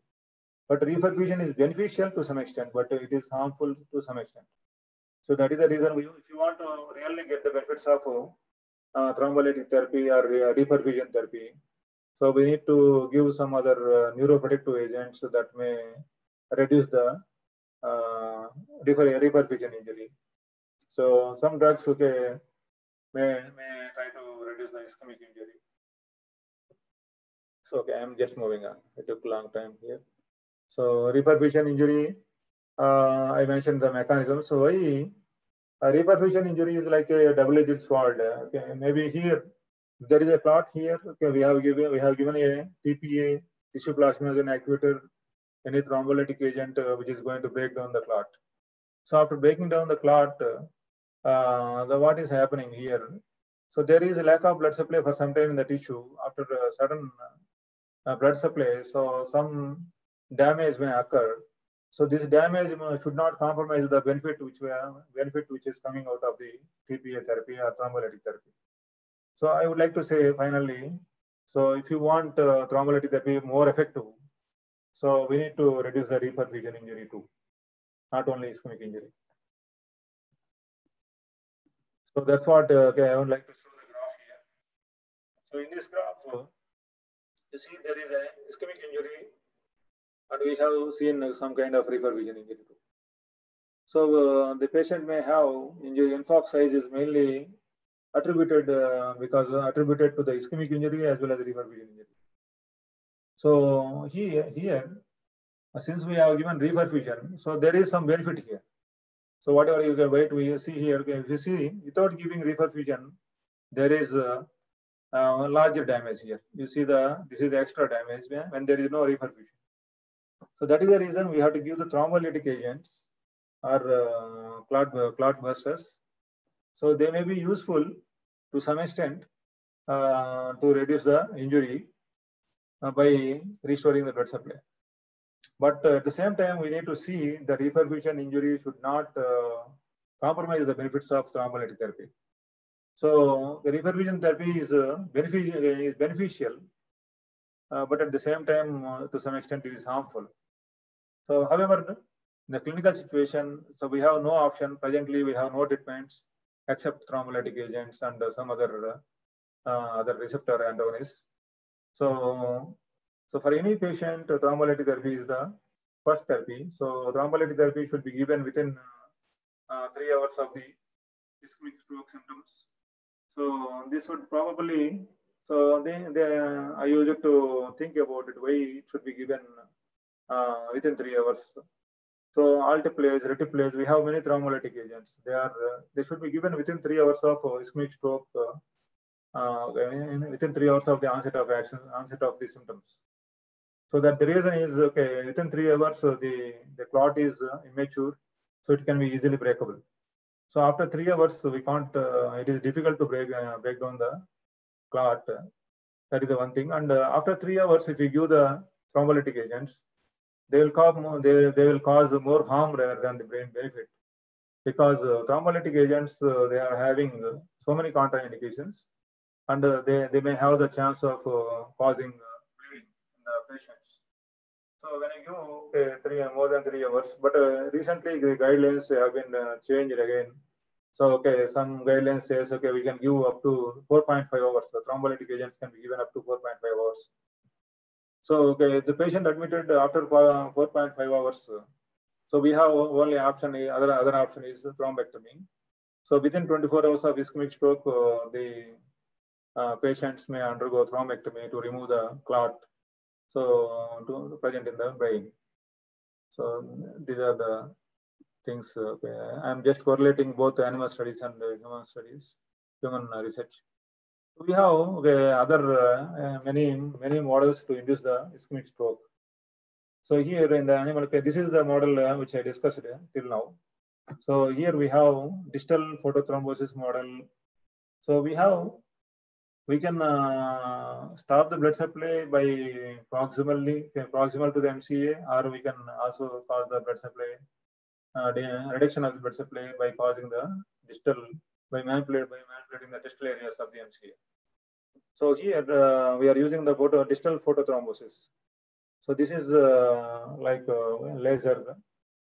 But reperfusion is beneficial to some extent, but it is harmful to some extent. So that is the reason we, if you want to really get the benefits of uh, thrombolytic therapy or uh, reperfusion therapy, so we need to give some other uh, neuroprotective agents that may reduce the uh, reperfusion injury. So some drugs okay, may, may try to reduce the ischemic injury. So okay, I'm just moving on. It took a long time here. So reperfusion injury, uh, I mentioned the mechanism. So why a reperfusion injury is like a double-edged sword. Okay, maybe here there is a clot here. Okay, we have given we have given a TPA tissue plasminogen activator, any thrombolytic agent uh, which is going to break down the clot. So after breaking down the clot, uh, the what is happening here? So there is a lack of blood supply for some time in the tissue after a sudden uh, blood supply. So some damage may occur. So this damage should not compromise the benefit which we have, benefit which is coming out of the TPA therapy or thrombolytic therapy. So I would like to say finally, so if you want uh, thrombolytic therapy more effective, so we need to reduce the reperfusion injury too, not only ischemic injury. So that's what uh, okay, I would like to show the graph here. So in this graph, uh, you see there is a ischemic injury and we have seen some kind of reperfusion injury too. So uh, the patient may have injury infarct size is mainly attributed uh, because uh, attributed to the ischemic injury as well as the reperfusion injury. So here, here, uh, since we have given reperfusion, so there is some benefit here. So whatever you can wait, we see here, if you see without giving reperfusion, there is a, larger damage here. You see the, this is the extra damage when there is no reperfusion. So that is the reason we have to give the thrombolytic agents or uh, clot, clot bursters. So they may be useful to some extent uh, to reduce the injury uh, by restoring the blood supply. But uh, at the same time, we need to see the reperfusion injury should not uh, compromise the benefits of thrombolytic therapy. So the reperfusion therapy is, beneficial, is beneficial, but at the same time, to some extent, it is harmful. So, however, in the clinical situation, so we have no option. Presently, we have no treatments except thrombolytic agents and uh, some other uh, other receptor antagonists. So, so for any patient, uh, thrombolytic therapy is the first therapy. So, thrombolytic therapy should be given within three hours of the ischemic stroke symptoms. So, this would probably so they, they, I used to think about it why it should be given uh, within three hours. So alteplase, retiplase, we have many thrombolytic agents. They are uh, they should be given within three hours of uh, ischemic stroke, uh, within three hours of the onset of action, onset of the symptoms. So that the reason is okay within three hours the the clot is immature, so it can be easily breakable. So after three hours we can't. it is difficult to break break down the clot. That is the one thing. And after three hours, if we give the thrombolytic agents, they will cause more, they, they will cause more harm rather than the brain benefit because uh, thrombolytic agents uh, they are having uh, so many contraindications and uh, they, they may have the chance of uh, causing uh, bleeding in the patients. So when you give uh, three more than three hours, but recently the guidelines have been changed again. So okay, some guidelines says okay we can give up to 4.5 hours. The thrombolytic agents can be given up to 4.5 hours. So okay, the patient admitted after 4.5 hours. So we have only option, other other option is thrombectomy. So within 24 hours of ischemic stroke, uh, the uh, patients may undergo thrombectomy to remove the clot. So uh, to present in the brain. So these are the things. I'm just correlating both animal studies and uh, human studies, human research. We have okay, other uh, many many models to induce the ischemic stroke. So here in the animal, this is the model uh, which I discussed uh, till now. So here we have distal photothrombosis model. So we have, we can uh, stop the blood supply by proximally, proximal to the MCA, or we can also cause the blood supply, uh, reduction of the blood supply by causing the distal, by manipulating, by manipulating the distal areas of the MCA. So here uh, we are using the photo, distal photothrombosis. So this is uh, like laser,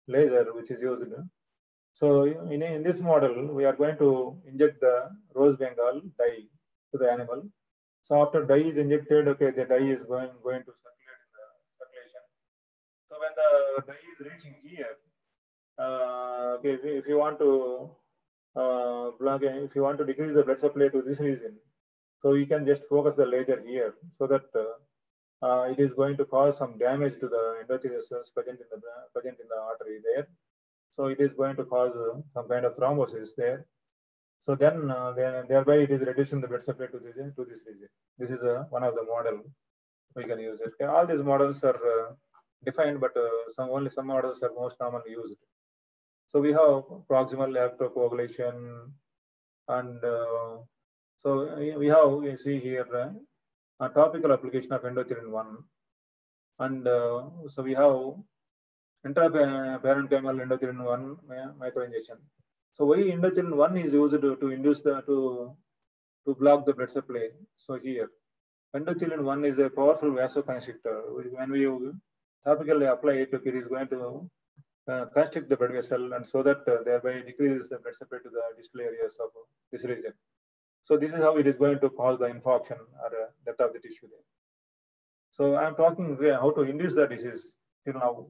laser which is used. So in, in this model, we are going to inject the rose bengal dye to the animal. So after dye is injected, okay, the dye is going going to circulate in the circulation. So when the dye is reaching here, uh, okay, if you want to uh, if you want to decrease the blood supply to this region, so you can just focus the laser here so that uh, uh, it is going to cause some damage to the endothelial cells present in the present in the artery there. So it is going to cause uh, some kind of thrombosis there. So then, uh, then thereby it is reducing the blood supply to this to this region. This is uh, one of the model we can use it. All these models are uh, defined, but some only some models are most commonly used. So we have proximal electrocoagulation, and uh, so we have you see here uh, a topical application of endothelin one, and uh, so we have intraparenchymal endothelin one microinjection. So why endothelin one is used to, to induce the to to block the blood supply? So here, endothelin one is a powerful vasoconstrictor. When we topically apply it, it is going to constrict the blood vessel, and so that uh, thereby decreases the blood supply to the distal areas of this region. So this is how it is going to cause the infarction or uh, death of the tissue there. So I'm talking how to induce the disease till now.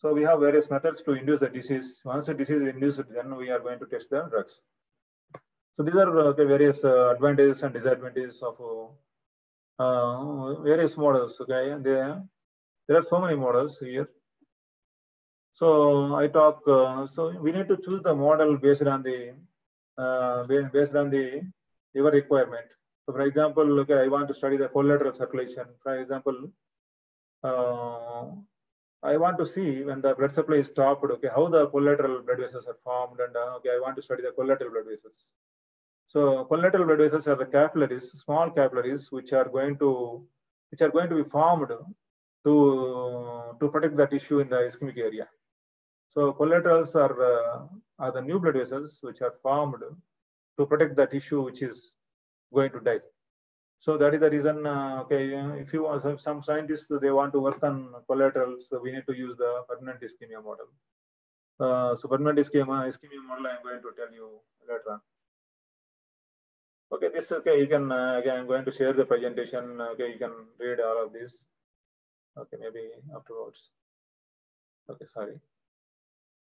So we have various methods to induce the disease. Once the disease is induced, then we are going to test the drugs. So these are various uh, advantages and disadvantages of uh, various models. Okay, there there are so many models here. So I talk. Uh, so we need to choose the model based on the uh, based on the your requirement. So for example, okay, I want to study the collateral circulation. For example, uh, I want to see when the blood supply is stopped, okay, how the collateral blood vessels are formed, and uh, okay, I want to study the collateral blood vessels. So collateral blood vessels are the capillaries, small capillaries, which are going to which are going to be formed to to protect the tissue in the ischemic area. So collaterals are uh, are the new blood vessels which are formed to protect the tissue which is going to die. So that is the reason. Uh, okay, if you want some, some scientists they want to work on collaterals, so we need to use the permanent ischemia model. Uh, so permanent ischemia ischemia model I am going to tell you later on. Okay, this okay. You can uh, again. I'm going to share the presentation. Okay, you can read all of this. Okay, maybe afterwards. Okay, sorry.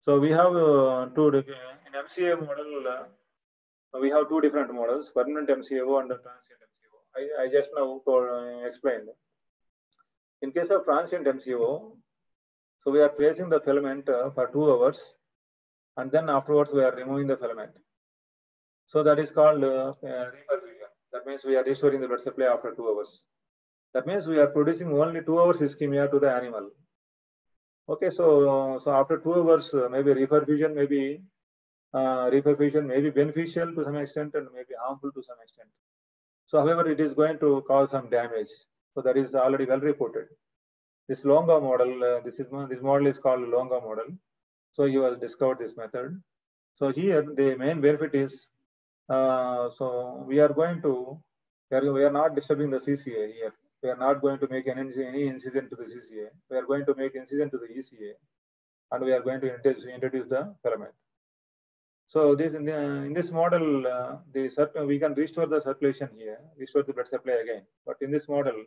So we have uh, two in MCA model. Uh, we have two different models: permanent MCAO and transient MCAO. I, I just now told, uh, explained. In case of transient MCAO, so we are placing the filament uh, for two hours, and then afterwards we are removing the filament. So that is called uh, reperfusion. That means we are restoring the blood supply after two hours. That means we are producing only two hours ischemia to the animal. Okay, so so after two hours, uh, maybe reperfusion, maybe uh, reperfusion may be beneficial to some extent and maybe harmful to some extent. So, however, it is going to cause some damage. So that is already well reported. this Longa model, uh, this is this model is called Longa model. So he was discovered this method. So here the main benefit is, uh, so we are going to, we are not disturbing the CCA here. We are not going to make any, any incision to the CCA. We are going to make incision to the ECA, and we are going to introduce, introduce the filament. So this in, the, in this model, uh, the we can restore the circulation here, restore the blood supply again. But in this model,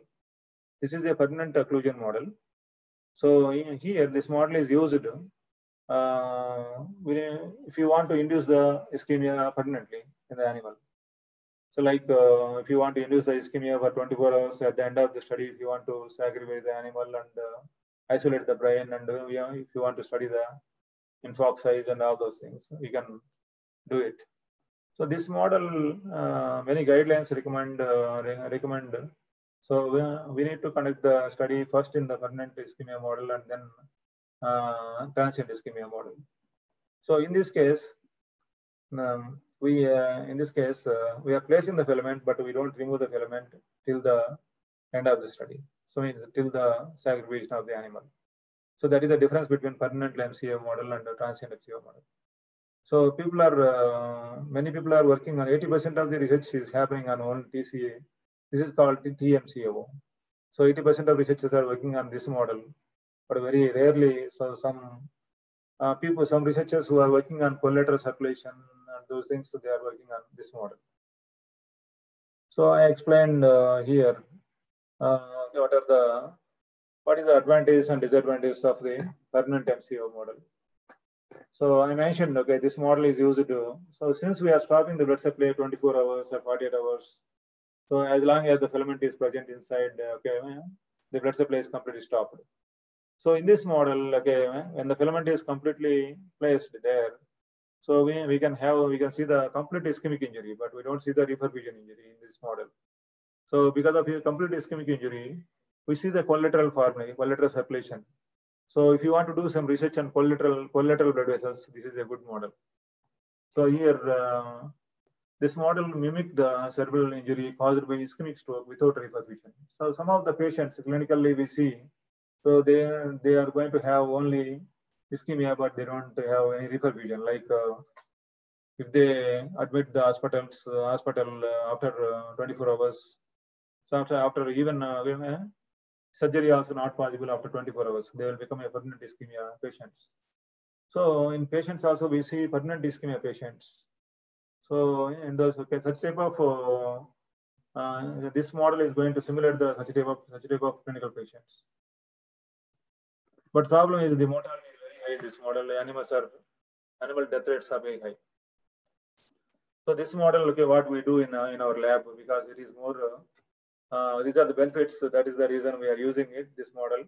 this is a permanent occlusion model. So here, this model is used. Uh, if you want to induce the ischemia permanently in the animal. So like uh, if you want to induce the ischemia for 24 hours at the end of the study, if you want to sacrifice the animal and uh, isolate the brain and uh, if you want to study the infarct size and all those things, you can do it. So this model, uh, many guidelines recommend uh, recommend. So we, we need to conduct the study first in the permanent ischemia model and then uh, transient ischemia model. So in this case, um, we uh, in this case uh, we are placing the filament, but we don't remove the filament till the end of the study. So means till the sacrification of the animal. So that is the difference between permanent MCA model and the transient MCA model. So people are, uh, many people are working on 80% of the research is happening on one TCA. This is called TMCAO. So 80% of researchers are working on this model, but very rarely, so some uh, people, some researchers who are working on collateral circulation those things, so they are working on this model. So I explained uh, here uh, what are the what is the advantages and disadvantages of the permanent MCO model. So I mentioned, okay, this model is used to, so since we are stopping the blood supply 24 hours or 48 hours, so as long as the filament is present inside, okay, the blood supply is completely stopped. So in this model, okay, when the filament is completely placed there, so we, we can have, we can see the complete ischemic injury, but we don't see the reperfusion injury in this model. So because of your complete ischemic injury, we see the collateral formation, collateral circulation. So if you want to do some research on collateral collateral blood vessels, this is a good model. So here, uh, this model mimic the cerebral injury caused by ischemic stroke without reperfusion. So some of the patients clinically we see, so they they are going to have only ischemia, but they don't have any reperfusion. Like uh, if they admit the hospitals uh, hospital after 24 hours, so after after even surgery also not possible after 24 hours. They will become a permanent ischemia patients. So in patients also we see permanent ischemia patients. So in those okay, such type of uh, uh, this model is going to simulate the such type of such type of clinical patients. But problem is the mortality in this model. Animals are animal death rates are very high. So this model, okay, what we do in uh, in our lab because it is more uh, these are the benefits. So that is the reason we are using it, this model.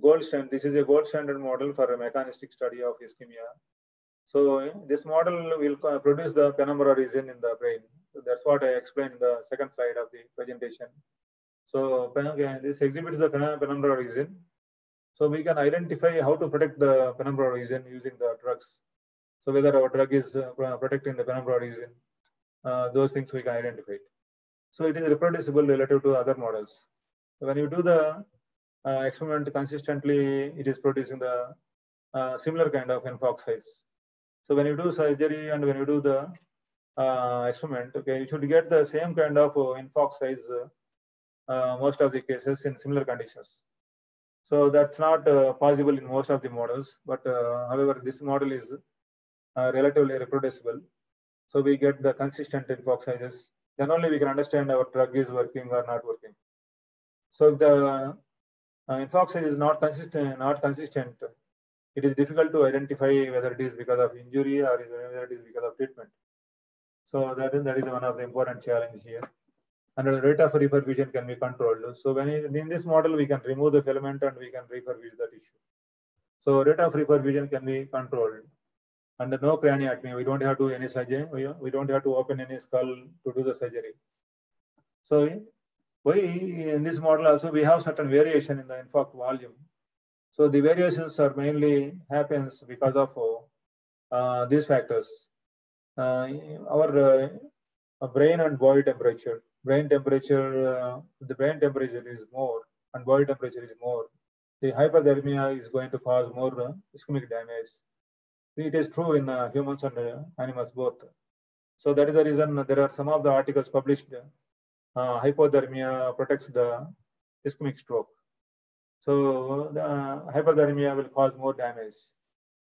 Gold standard, this is a gold standard model for a mechanistic study of ischemia. So this model will produce the penumbra region in the brain. So that's what I explained in the second slide of the presentation. So this exhibits the penumbra region. So we can identify how to protect the penumbra region using the drugs. So whether our drug is uh, protecting the penumbra region, uh, those things we can identify. So it is reproducible relative to other models. When you do the uh, experiment consistently, it is producing the similar kind of infarct size. So when you do surgery and when you do the uh, experiment, okay, you should get the same kind of uh, infarct size uh, most of the cases in similar conditions. So that's not uh, possible in most of the models, but uh, however, this model is uh, relatively reproducible. So we get the consistent infarct sizes then only we can understand our drug is working or not working. So if the uh, size is not consistent, not consistent, it is difficult to identify whether it is because of injury or whether it is because of treatment. So that is, that is one of the important challenges here. And the rate of reperfusion can be controlled. So when it, in this model, we can remove the filament and we can reperfuse the tissue. So rate of reperfusion can be controlled and no craniotomy. We don't have to do any surgery. We, don't have to open any skull to do the surgery. So in this model also we have certain variation in the infarct volume. So the variations are mainly happens because of uh, these factors. Uh, our uh, brain and body temperature. Brain temperature, uh, the brain temperature is more and body temperature is more. the hyperthermia is going to cause more uh, ischemic damage. It is true in uh, humans and uh, animals both. So that is the reason there are some of the articles published. Uh, hypothermia protects the ischemic stroke. So uh, hyperthermia will cause more damage.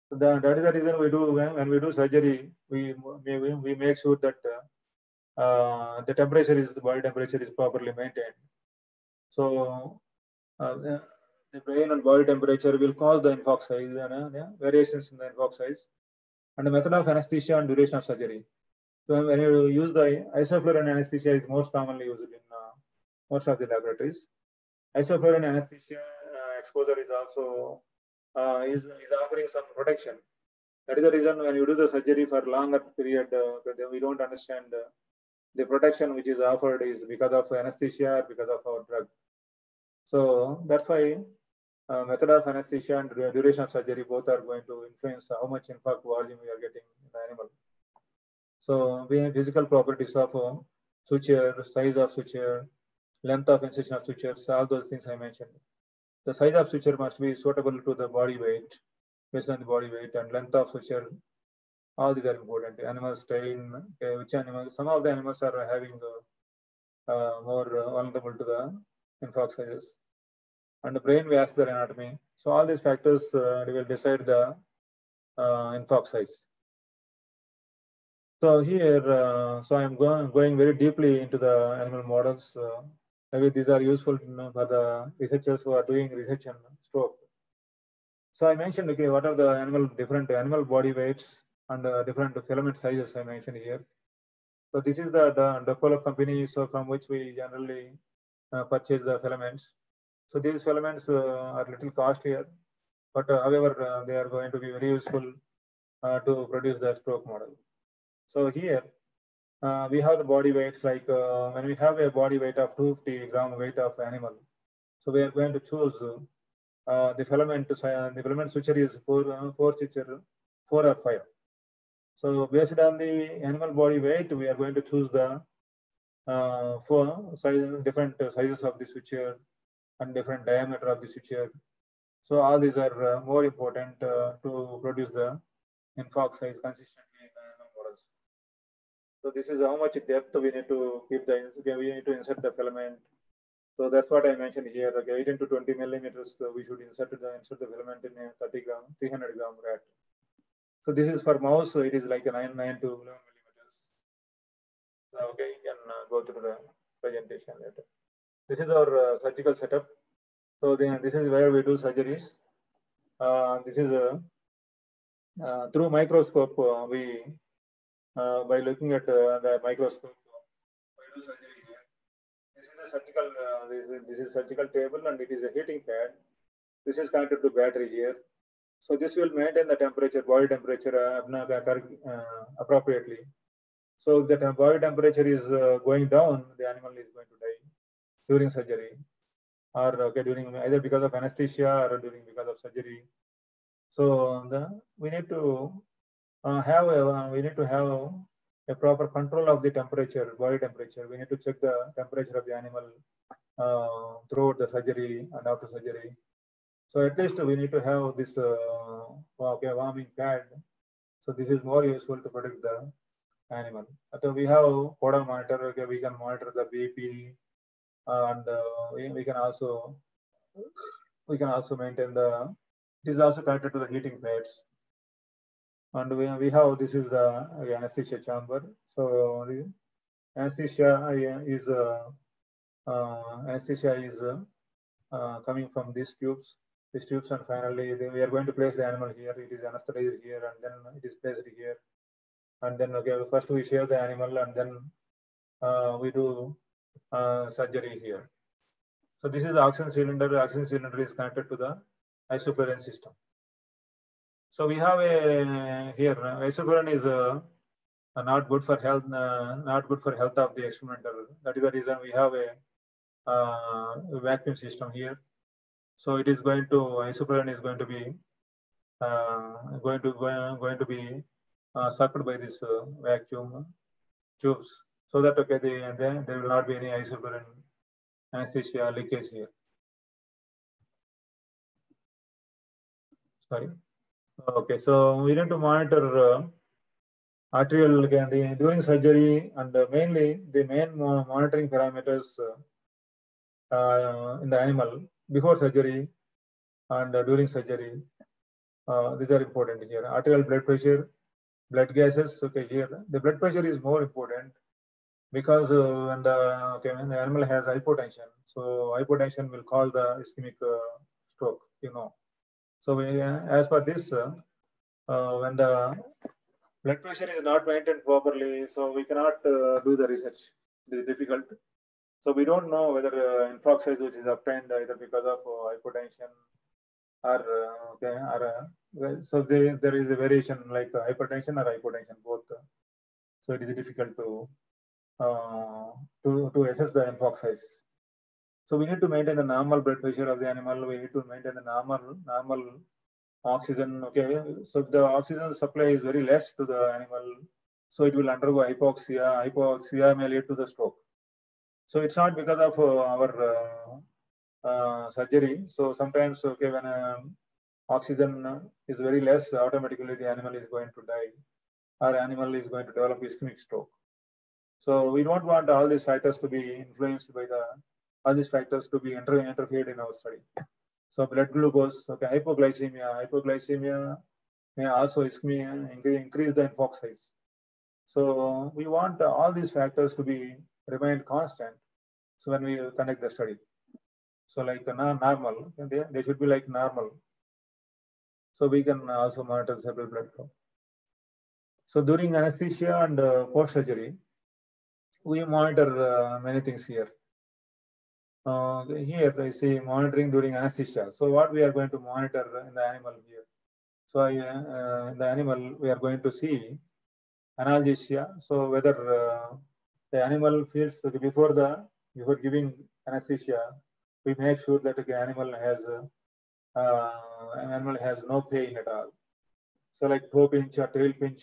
So the, that is the reason we do when, when we do surgery, we we, we make sure that uh, the temperature is the body temperature is properly maintained. So uh, the, brain and body temperature will cause the infarct size and uh, yeah, variations in the infarct size. And the method of anesthesia and duration of surgery. So when you use the isoflurane anesthesia is most commonly used in uh, most of the laboratories. Isoflurane anesthesia exposure is also is, is offering some protection. That is the reason when you do the surgery for longer period, uh, we don't understand uh, the protection which is offered is because of anesthesia because of our drug. So that's why uh, method of anesthesia and duration of surgery both are going to influence how much infarct volume we are getting in the animal. So we have physical properties of uh, suture, size of suture, length of incision of sutures, all those things I mentioned. The size of suture must be suitable to the body weight, based on the body weight and length of suture. All these are important. Animal strain, okay, which animal, some of the animals are having uh, uh, more vulnerable to the sizes. And the brain vascular anatomy. So all these factors uh, will decide the uh, infarct size. So here, so I'm going, going very deeply into the animal models. Maybe these are useful you know, for the researchers who are doing research on stroke. So I mentioned, okay, what are the animal different animal body weights and uh, different filament sizes I mentioned here. So this is the, the Dopolo company, so from which we generally uh, purchase the filaments. So these filaments uh, are little costlier, but uh, however, uh, they are going to be very useful uh, to produce the stroke model. So here we have the body weights like when we have a body weight of 250 gram weight of animal. So we are going to choose the filament, the filament suture is four, four suture, four or five. So based on the animal body weight, we are going to choose the uh, four sizes, different sizes of the suture and different diameter of the suture. So all these are more important to produce the infarct size consistently in animal models. So this is how much depth we need to keep the, we need to insert the filament. So that's what I mentioned here, okay, 18 to 20 millimeters, we should insert the, insert the filament in a 30 gram, 300 gram rat. So this is for mouse, so it is like a 9, 9 to 11 millimeters. Okay, you can uh, go through the presentation later. This is our uh, surgical setup. So then this is where we do surgeries. Uh, this is a, through microscope, uh, we uh, by looking at uh, the microscope, we do surgery here. This is a surgical, uh, this, is, this is surgical table and it is a heating pad. This is connected to battery here. So this will maintain the temperature, body temperature uh, uh, uh, appropriately. So if the body temperature is going down, the animal is going to die during surgery or okay, during either because of anesthesia or during because of surgery. So the, we need to uh, have a, we need to have a proper control of the temperature, body temperature. We need to check the temperature of the animal uh, throughout the surgery and after surgery. So at least we need to have this uh, okay, warming pad. So this is more useful to protect the animal. So we have PODA monitor. Okay, we can monitor the BP, and uh, we, we can also we can also maintain the. It is also connected to the heating pads and we, we have this is the anesthesia chamber so the anesthesia is uh, uh, anesthesia is uh, coming from these tubes these tubes and finally they, we are going to place the animal here. It is anesthetized here and then it is placed here. And then okay first we shave the animal and then we do surgery here. So this is the oxygen cylinder. The oxygen cylinder is connected to the isoflurane system. So we have a here isoflurane is uh, not good for health, uh, not good for health of the experimenter. That is the reason we have a uh, vacuum system here. So it is going to isoflurane is going to be going to going, going to be sucked by this vacuum tubes, so that okay, they, then there will not be any isoflurane anesthesia leakage here. sorry. Okay, so we need to monitor uh, arterial again the, during surgery and uh, mainly the main mo- monitoring parameters uh, uh, in the animal before surgery and uh, during surgery. Uh, these are important here. Arterial blood pressure, blood gases. Okay, here the blood pressure is more important because uh, when the okay when the animal has hypotension, so hypotension will cause the ischemic uh, stroke. You know, so we, uh, as per this, uh, when the blood pressure is not maintained properly, so we cannot do the research. It is difficult. So we don't know whether uh, which is obtained either because of uh, hypotension or uh, okay or uh, so there there is a variation like uh, hypertension or hypotension both. So it is difficult to uh, to to assess the size. So we need to maintain the normal blood pressure of the animal. We need to maintain the normal normal oxygen. Okay, so the oxygen supply is very less to the animal, so it will undergo hypoxia. Hypoxia may lead to the stroke. So it's not because of uh, our uh, uh, surgery. So sometimes, okay, when um, oxygen is very less, automatically the animal is going to die, or animal is going to develop ischemic stroke. So we don't want all these factors to be influenced by the all these factors to be inter interfered in our study. So blood glucose, okay, hypoglycemia, hypoglycemia may also ischemia increase the infarct size. So we want all these factors to be remain constant. So when we conduct the study, so like normal, they, they should be like normal. So we can also monitor the cerebral blood flow. So during anesthesia and uh, post surgery, we monitor uh, many things here. Uh, here I see monitoring during anesthesia. So what we are going to monitor in the animal here. So I, uh, in the animal, we are going to see analgesia. So whether uh, the animal feels okay, before the before giving anesthesia, we make sure that the animal has uh, an animal has no pain at all. So like toe pinch or tail pinch,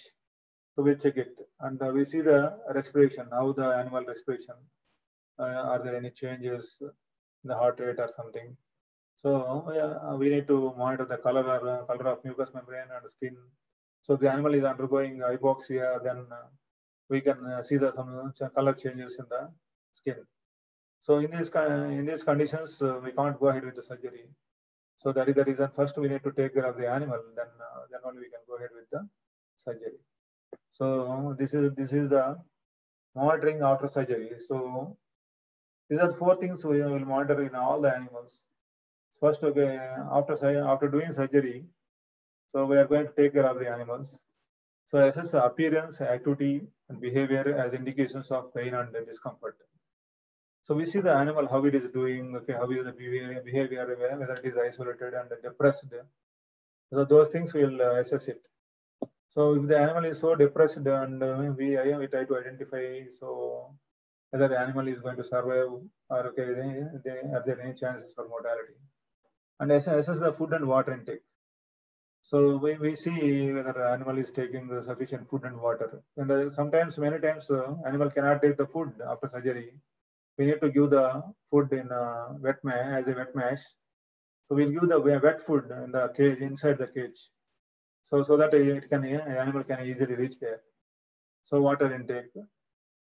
so we check it and uh, we see the respiration, how the animal respiration. Uh, are there any changes in the heart rate or something? So uh, we need to monitor the color or uh, color of mucous membrane and skin. So the animal is undergoing hypoxia, then uh, we can uh, see the some color changes in the skin. So in these in these conditions, uh, we can't go ahead with the surgery. So that is the reason. First, we need to take care of the animal. Then, uh, then only we can go ahead with the surgery. So this is this is the monitoring after surgery. So these are the four things we will monitor in all the animals. First, okay, after after doing surgery, so we are going to take care of the animals. So assess appearance, activity, and behavior as indications of pain and discomfort. So we see the animal, how it is doing, okay, how is the behavior, behavior whether it is isolated and depressed. So those things we'll uh, assess it. So if the animal is so depressed and uh, we, we try to identify, so whether the animal is going to survive or okay, they, they, are there any chances for mortality? And assess the food and water intake. So we, we see whether the animal is taking the sufficient food and water. And the, sometimes, many times, the animal cannot take the food after surgery. We need to give the food in a wet mash as a wet mash. So we'll give the wet food in the cage inside the cage. So so that it can animal can easily reach there. So water intake.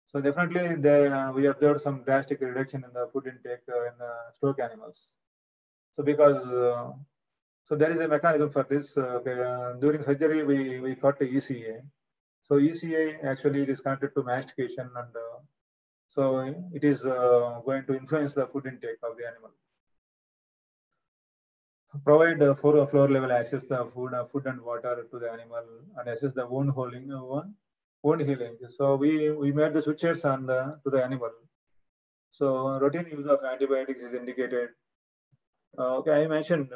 So definitely, the, we observed some drastic reduction in the food intake uh, in the stroke animals. So because uh, so there is a mechanism for this. Uh, during surgery, we we got the ECA. So ECA actually is connected to mastication, and so it is going to influence the food intake of the animal provide uh, for a floor level access the food, uh, food and water to the animal and assess the wound holding, uh, wound, wound healing. So we, we made the sutures on the, to the animal. So routine use of antibiotics is indicated. okay, I mentioned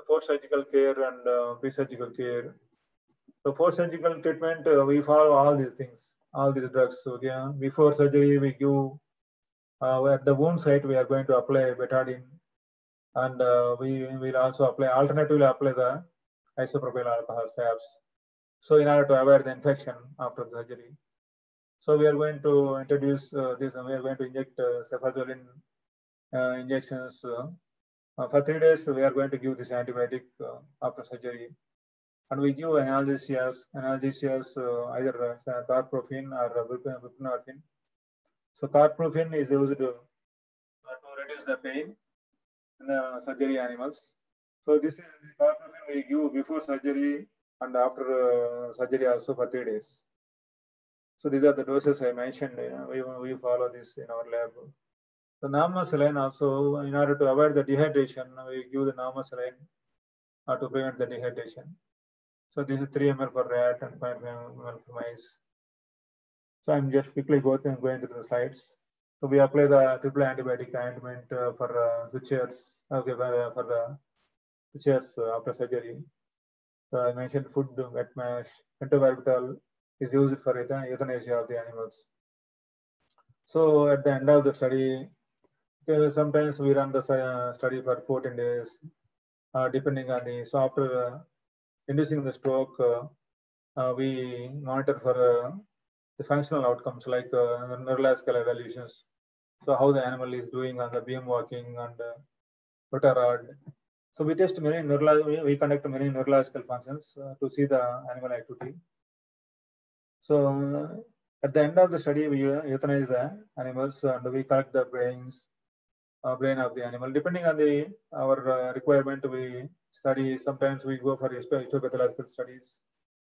the post-surgical care and pre-surgical care. So post-surgical treatment, we follow all these things, all these drugs. Yeah, before surgery, we give, at the wound site, we are going to apply betadine and uh, we will also apply alternatively apply the isopropyl alcohol swabs. So in order to avoid the infection after the surgery. So we are going to introduce uh, this, we are going to inject uh, cefazolin injections Uh, for three days, we are going to give this antibiotic uh, after surgery. And we give analgesias, analgesias uh, either uh, carprofen or uh, buprenorphine. So carprofen is used to, reduce the pain in the surgery animals. So this is carprofen we give before surgery and after uh, surgery also for three days. So these are the doses I mentioned. uh, we, we follow this in our lab. The normal saline also, in order to avoid the dehydration, we give the normal saline uh, to prevent the dehydration. So this is 3 ml for rat and 5 ml for mice. So I'm just quickly going through, the slides. So we apply the triple antibiotic ointment uh, for uh, sutures, okay, for, for the sutures uh, after surgery. So I mentioned food, wet mash, pentobarbital is used for euth- euthanasia of the animals. So at the end of the study, sometimes we run the uh, study for 14 days, uh, depending on the, so after uh, inducing the stroke, uh, uh, we monitor for uh, the functional outcomes like neurological evaluations. So how the animal is doing on the beam walking and rotor rod. So we test many neurological, we, conduct many neurological functions to see the animal activity. So at the end of the study, we euthanize the animals and we collect the brains, uh, brain of the animal. Depending on the our uh, requirement, we study. Sometimes we go for histo- histopathological studies.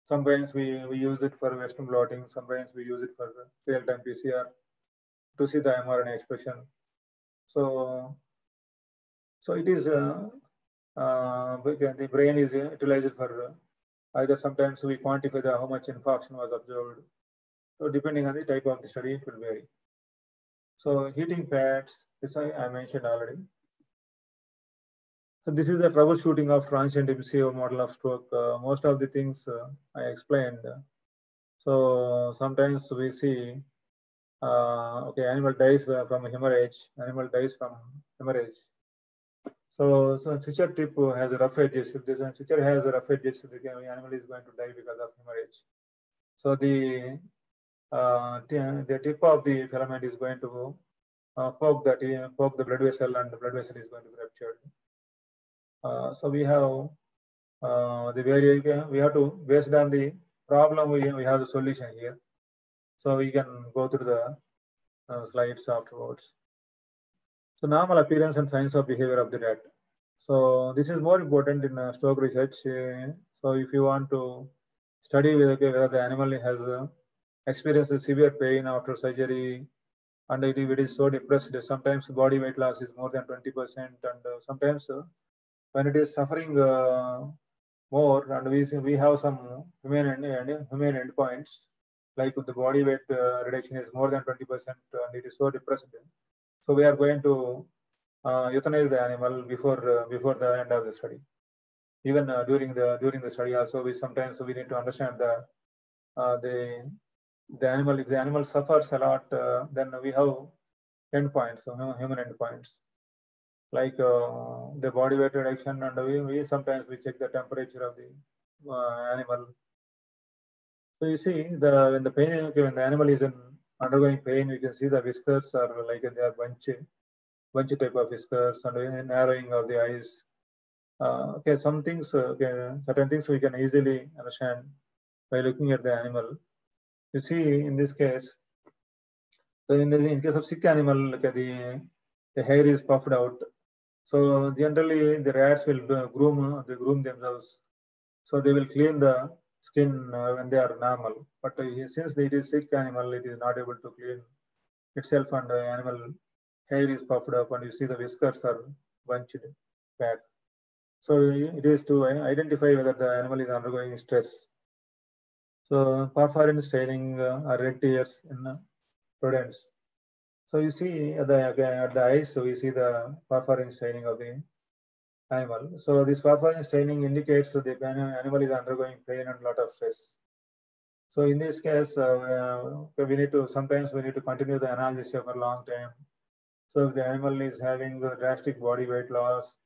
Some brains we, we use it for Western blotting. Some brains we use it for real-time PCR to see the mRNA expression. So, so it is uh, uh, the brain is utilized for uh, either sometimes we quantify the how much infarction was observed. So depending on the type of the study, it will vary. So heating pads, this I, I mentioned already. So this is the troubleshooting of transient MCO model of stroke. Uh, most of the things uh, I explained. So sometimes we see, uh, okay, animal dies from hemorrhage, animal dies from hemorrhage. So, so suture tip has a rough edges. If this suture has a rough edges, the animal is going to die because of hemorrhage. So the uh, the tip of the filament is going to uh, poke that poke the blood vessel, and the blood vessel is going to be ruptured. Uh, so we have uh, the very we have to based on the problem we we have the solution here. So we can go through the uh, slides afterwards. So normal appearance and signs of behavior of the rat. So this is more important in uh, stroke research. So if you want to study whether, whether the animal has uh, experienced severe pain after surgery, and it, is so depressed, sometimes body weight loss is more than 20%, and uh, sometimes when it is suffering more, and we we have some human end, human endpoints, like the body weight reduction is more than 20%, and it is so depressed. So we are going to uh, euthanize the animal before uh, before the end of the study. Even uh, during the during the study, also we sometimes we need to understand the the the animal. If the animal suffers a lot, then we have endpoints, so human endpoints, like the body weight reduction, and we, we sometimes we check the temperature of the animal. So you see the when the pain okay, when the animal is in undergoing pain, you can see the whiskers are like they are bunch, bunch type of whiskers and narrowing of the eyes. Uh, okay, some things, uh, okay, certain things we can easily understand by looking at the animal. You see, in this case, so in, the, in case of sick animal, okay, the the hair is puffed out. So generally, the rats will groom, they groom themselves. So they will clean the skin uh, when they are normal. But uh, since it is sick animal, it is not able to clean itself and the animal hair is puffed up and you see the whiskers are bunched back. So it is to identify whether the animal is undergoing stress. So perforin staining uh, are red tears in rodents. So you see at the, at the eyes, so we see the perforin staining of the animal. So this perforin staining indicates that the animal is undergoing pain and lot of stress. So in this case, uh, we need to sometimes we need to continue the analysis for a long time. So if the animal is having drastic body weight loss,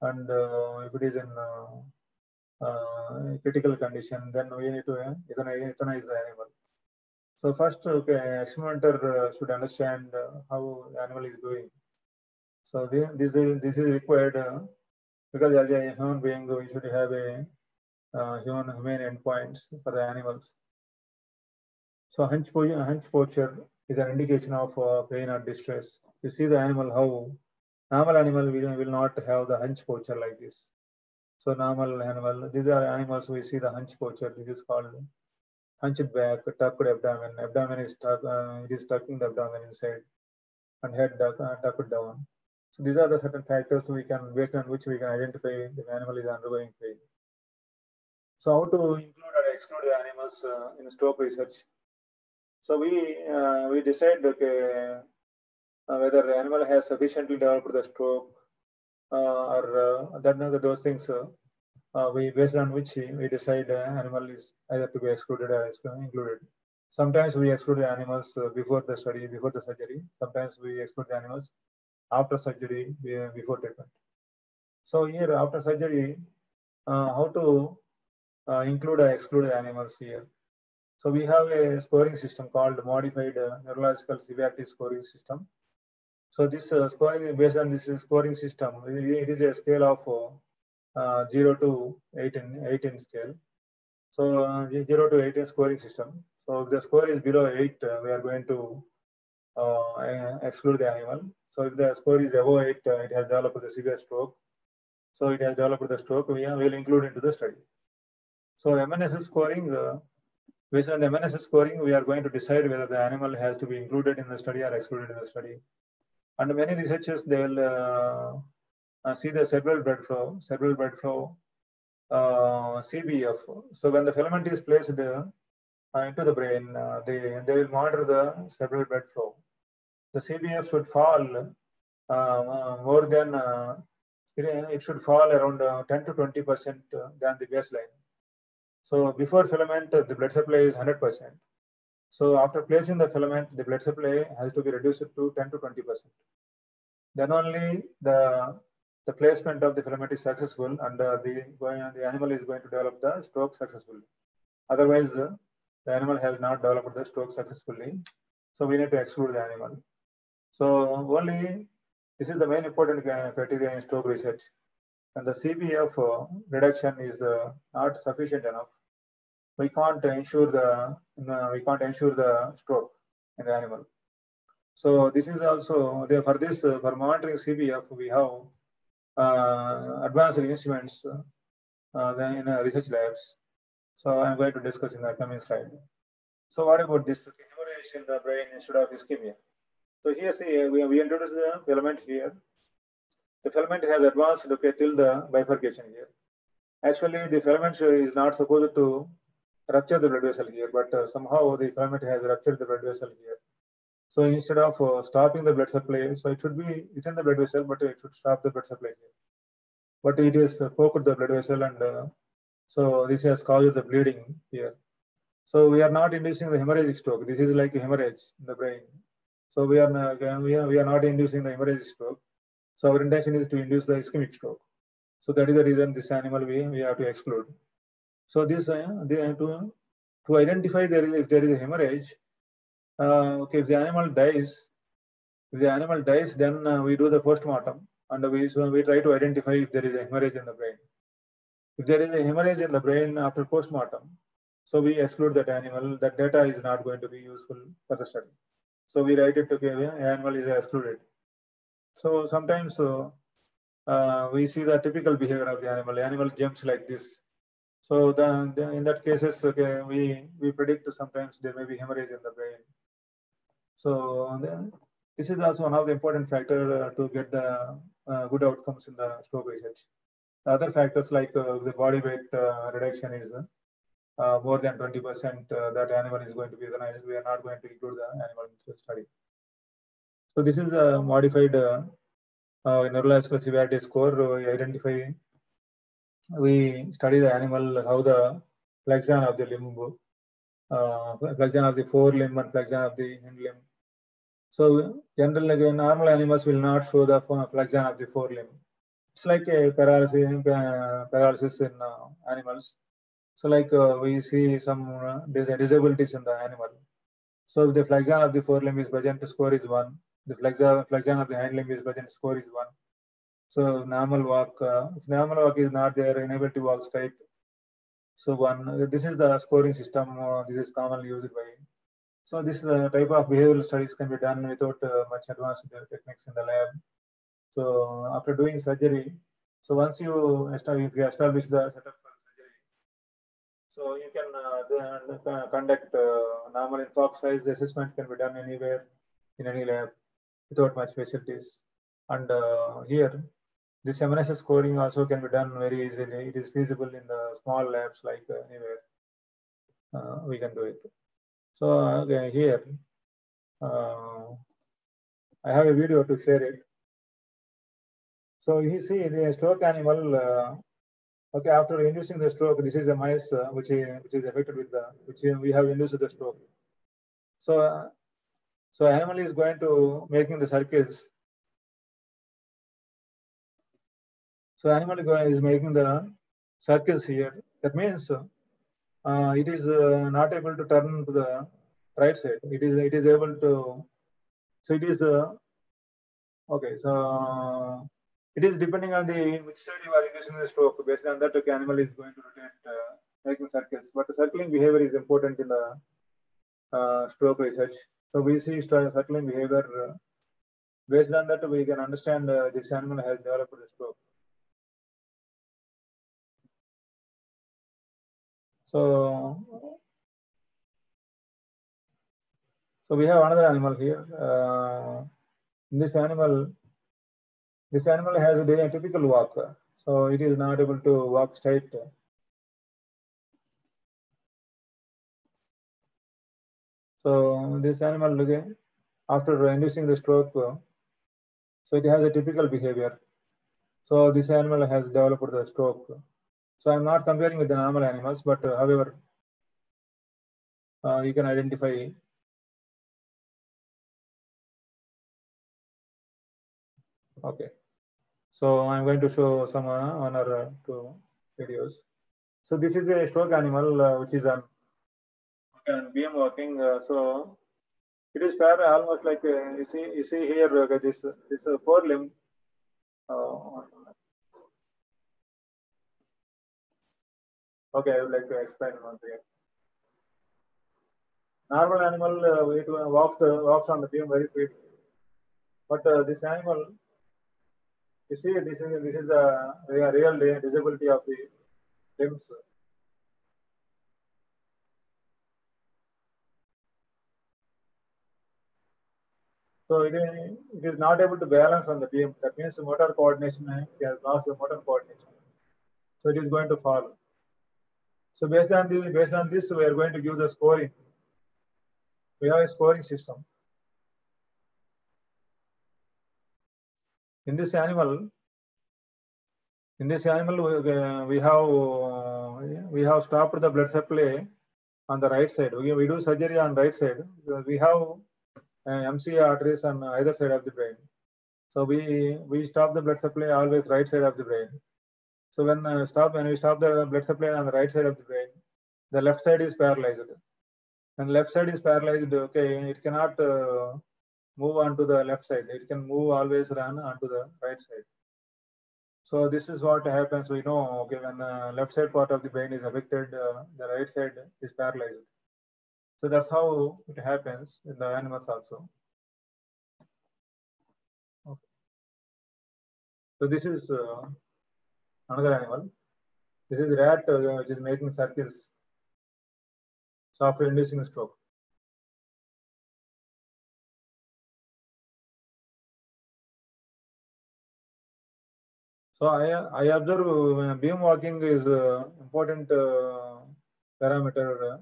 and uh, if it is in uh, critical condition, then we need to euthanize, euthanize the animal. So first, okay, experimenter should understand how the animal is doing. So this, this is this is required uh, because as a human being, we should have a uh, human humane endpoints for the animals. So hunch, hunch posture is an indication of uh, pain or distress. You see the animal how normal animal will, will not have the hunch posture like this. So normal animal, these are animals we see the hunch. This is called hunched back, tucked abdomen. Abdomen is tucked, uh, it is tucking the abdomen inside, and head duck, uh, tucked down. So these are the certain factors we can, based on which we can identify the animal is undergoing pain. So how to include or exclude the animals uh, in stroke research? So we uh, we decide okay uh, whether animal has sufficiently developed the stroke or uh, those things uh, uh, we based on which we decide uh, animal is either to be excluded or included. Sometimes we exclude the animals uh, before the study, before the surgery. Sometimes we exclude the animals after surgery, before treatment. So here after surgery, uh, how to uh, include or exclude the animals here. So we have a scoring system called modified uh, neurological severity scoring system. So this uh, scoring based on this scoring system, it is a scale of uh, uh, 0 to 18, 18 scale. So uh, 0 to 18 scoring system. So if the score is below 8, uh, we are going to uh, uh, exclude the animal. So if the score is above 8, uh, it has developed the severe stroke. So it has developed the stroke, we will include into the study. So MNSS scoring, uh, based on the MNS scoring, we are going to decide whether the animal has to be included in the study or excluded in the study. And many researchers, they will uh, uh, see the cerebral blood flow, cerebral blood flow, uh, CBF. So when the filament is placed uh, into the brain, they, they will monitor the cerebral blood flow. The CBF should fall more than, it, it should fall around uh, 10 to 20% uh, than the baseline. So before filament, the blood supply is 100%. So after placing the filament, the blood supply has to be reduced to 10 to 20%. Then only the, the placement of the filament is successful and uh, the, the animal is going to develop the stroke successfully. Otherwise, uh, the animal has not developed the stroke successfully. So we need to exclude the animal. So only this is the main important uh, criteria in stroke research. And the CBF uh, reduction is uh, not sufficient enough. We can't ensure the we can't ensure the stroke in the animal. So this is also there for this uh, for monitoring CBF we have uh, advanced instruments uh, then in uh, research labs. So I'm going to discuss in the coming slide. So what about this hemorrhage in the brain instead of ischemia? So here see we, we introduced the filament here. The filament has advanced okay till the bifurcation here. Actually the filament is not supposed to rupture the blood vessel here, but uh, somehow the filament has ruptured the blood vessel here. So instead of uh, stopping the blood supply, so it should be within the blood vessel, but it should stop the blood supply here. But it is uh, poked the blood vessel, and so this has caused the bleeding here. So we are not inducing the hemorrhagic stroke. This is like a hemorrhage in the brain. So we are we are we are not inducing the hemorrhagic stroke. So our intention is to induce the ischemic stroke. So that is the reason this animal we, we have to exclude. So this uh, they have to to identify there is if there is a hemorrhage. Uh, okay, if the animal dies, if the animal dies, then uh, we do the post-mortem and we so we try to identify if there is a hemorrhage in the brain. If there is a hemorrhage in the brain after post-mortem, so we exclude that animal. That data is not going to be useful for the study. So we write it the animal is excluded. So sometimes uh, uh, we see the typical behavior of the animal. The animal jumps like this. So the, the, in that cases, okay, we we predict sometimes there may be hemorrhage in the brain. So then, this is also one of the important factor uh, to get the uh, good outcomes in the stroke research. The other factors like uh, the body weight uh, reduction is uh, more than 20% uh, that animal is going to be euthanized. We are not going to include the animal in the study. So this is a modified neurological severity score. We identify, we study the animal, how the flexion of the limb, uh, flexion of the forelimb and flexion of the hind limb. So generally, normal animals will not show the flexion of the forelimb. It's like a paralysis, uh, paralysis in uh, animals. So like uh, we see some uh, dis disabilities in the animal. So if the flexion of the forelimb is present, score is one. the flexion, flexion of the hind limb is present, score is one. So normal walk, uh, if normal walk is not there, unable to walk straight. So one, this is the scoring system. Uh, this is commonly used by. So this uh, type of behavioral studies can be done without uh, much advanced uh, techniques in the lab. So after doing surgery, so once you establish, you establish the setup for surgery, so you can then conduct normal infarct size assessment can be done anywhere in any lab without much facilities. And here, this MNSS scoring also can be done very easily. It is feasible in the small labs like uh, anywhere. Uh, we can do it. So okay, here, uh, I have a video to share it. So you see the stroke animal, uh, okay, after inducing the stroke, this is a mice uh, which, is, which is affected with the, which we have induced the stroke. So, uh, so animal is going to making the circles. So animal is making the circles here. That means uh, it is uh, not able to turn to the right side. It is it is able to. So it is uh, okay. So it is depending on the which side you are inducing the stroke. Based on that, the animal is going to rotate, uh, making circles. But the circling behavior is important in the uh, stroke research. So we see circling behavior. Uh, based on that, we can understand uh, this animal has developed the stroke. So, so we have another animal here. Uh, this animal, this animal has a typical walk. So it is not able to walk straight. So this animal, again, after inducing the stroke, so it has a typical behavior. So this animal has developed the stroke. So I'm not comparing with the normal animals, but uh, however, uh, you can identify. Okay. So I'm going to show some uh, uh, two videos. So this is a stroke animal uh, which is on beam walking. Uh, so it is fair almost like uh, you see you see here uh, this this uh, forelimb. Okay, I would like to explain once again. Normal animal uh, it walks the walks on the beam very freely, but uh, this animal you see this is this is a real, real disability of the limbs. So it is, not able to balance on the beam. That means motor coordination, uh, it has lost the motor coordination. So it is going to fall. So based on the based on this, we are going to give the scoring. We have a scoring system. In this animal, in this animal, we, we have uh, we have stopped the blood supply on the right side. We, we do surgery on right side. We have uh, MCA arteries on either side of the brain. So we we stop the blood supply always right side of the brain. So when uh, stop when we stop the blood supply on the right side of the brain, the left side is paralyzed. And left side is paralyzed. Okay, it cannot uh, move on to the left side. It can move always run onto the right side. So this is what happens. We know okay when the left side part of the brain is affected, uh, the right side is paralyzed. So that's how it happens in the animals also. Okay. So this is uh, another animal. This is rat uh, which is making circles. So inducing stroke. So I, I observe uh, beam walking is uh, important uh, parameter uh,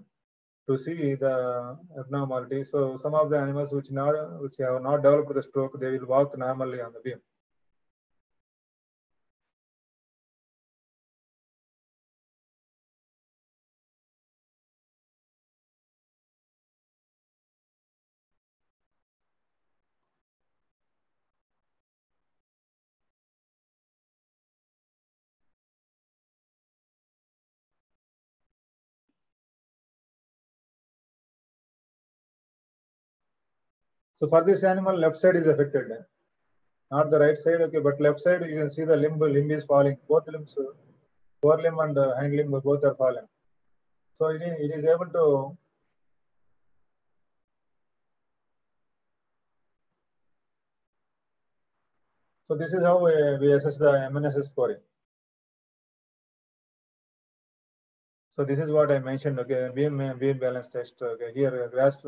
to see the abnormality. So some of the animals which not which have not developed the stroke, they will walk normally on the beam. So for this animal, left side is affected, not the right side. Okay, but left side you can see the limb limb is falling. Both limbs, forelimb and hind limb, both are falling. So it is, it is able to So this is how we, we assess the MNSS scoring. So this is what I mentioned. Okay, beam beam balance test. Okay, here grasp.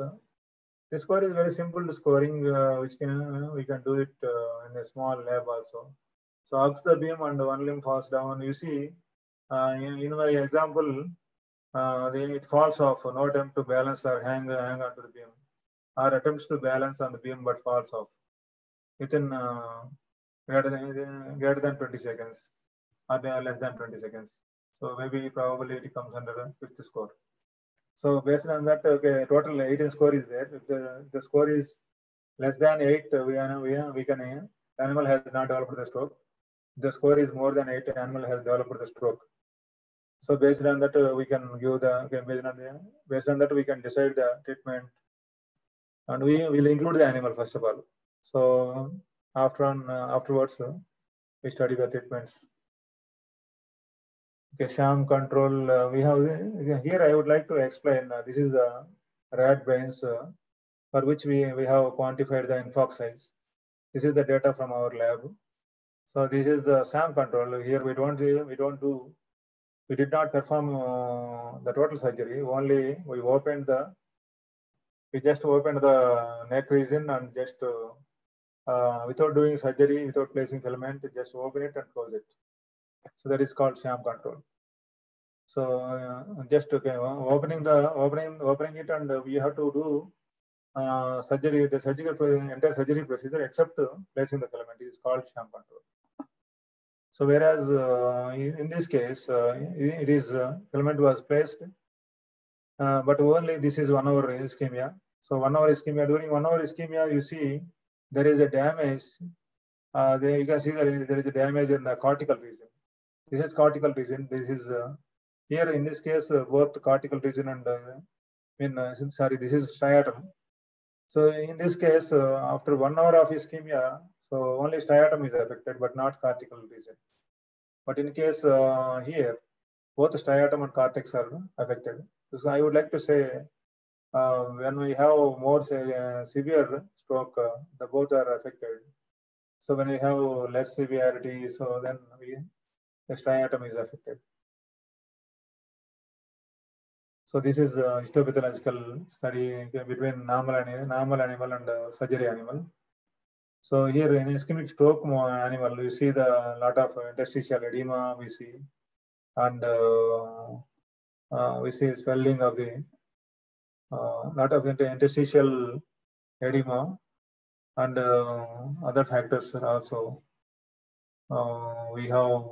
This score is very simple to scoring, uh, which can uh, we can do it uh, in a small lab also. So ask the beam and one limb falls down. You see, uh, in, in my example, uh, the, it falls off. No attempt to balance or hang hang onto the beam, or attempts to balance on the beam but falls off within uh, greater than greater than 20 seconds or less than 20 seconds. So maybe probability comes under fifth score. So based on that, okay, total 18 score is there. If the, the score is less than eight, we are, we, are, we can, uh, animal has not developed the stroke. The score is more than eight, animal has developed the stroke. So based on that, uh, we can give the, okay, based on the, based on that, we can decide the treatment. And we will include the animal first of all. So after on, uh, afterwards, uh, we study the treatments. Okay, sham control. Uh, we have here. I would like to explain. Uh, this is the rat brains uh, for which we we have quantified the infarct size. This is the data from our lab. So this is the sham control. Here we don't we don't do. We did not perform uh, the total surgery. Only we opened the. We just opened the neck region and just uh, without doing surgery, without placing filament, just open it and close it. So that is called sham control. So uh, just okay, opening the opening opening it and we have to do uh, surgery, the surgical entire surgery procedure except placing the filament is called sham control. So whereas uh, in this case, uh, it is uh, filament was placed, uh, but only this is one hour ischemia. So one hour ischemia, during one hour ischemia, you see there is a damage. Uh, there you can see that there is a damage in the cortical region. This is cortical region. This is uh, here in this case uh, both cortical region and uh, in uh, sorry this is striatum. So in this case, after one hour of ischemia, so only striatum is affected, but not cortical region. But in case here, both striatum and cortex are affected. So I would like to say uh, when we have more say, uh, severe stroke, uh, the both are affected. So when we have less severity, so then we, the striatum is affected. So this is a histopathological study between normal animal, normal animal and uh, surgery animal. So here in ischemic stroke animal, we see the lot of interstitial edema we see, and uh, uh, we see swelling of the uh, lot of interstitial edema and uh, other factors also. Uh, we have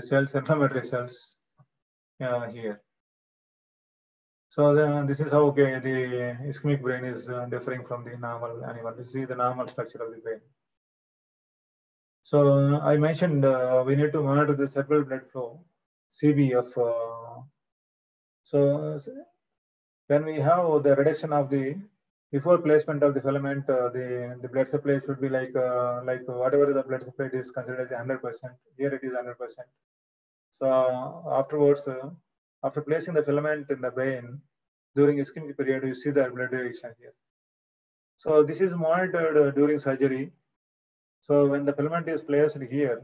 cells, inflammatory cells uh, here. So the, this is how okay, the ischemic brain is uh, differing from the normal animal. You see the normal structure of the brain. So I mentioned uh, we need to monitor the cerebral blood flow, CBF. Uh, so when we have the reduction of the before placement of the filament, uh, the the blood supply should be like uh, like whatever the blood supply is considered as 100 percent. Here it is 100 percent. So afterwards, uh, after placing the filament in the brain during ischemic period, you see the blood reduction here. So this is monitored uh, during surgery. So when the filament is placed here,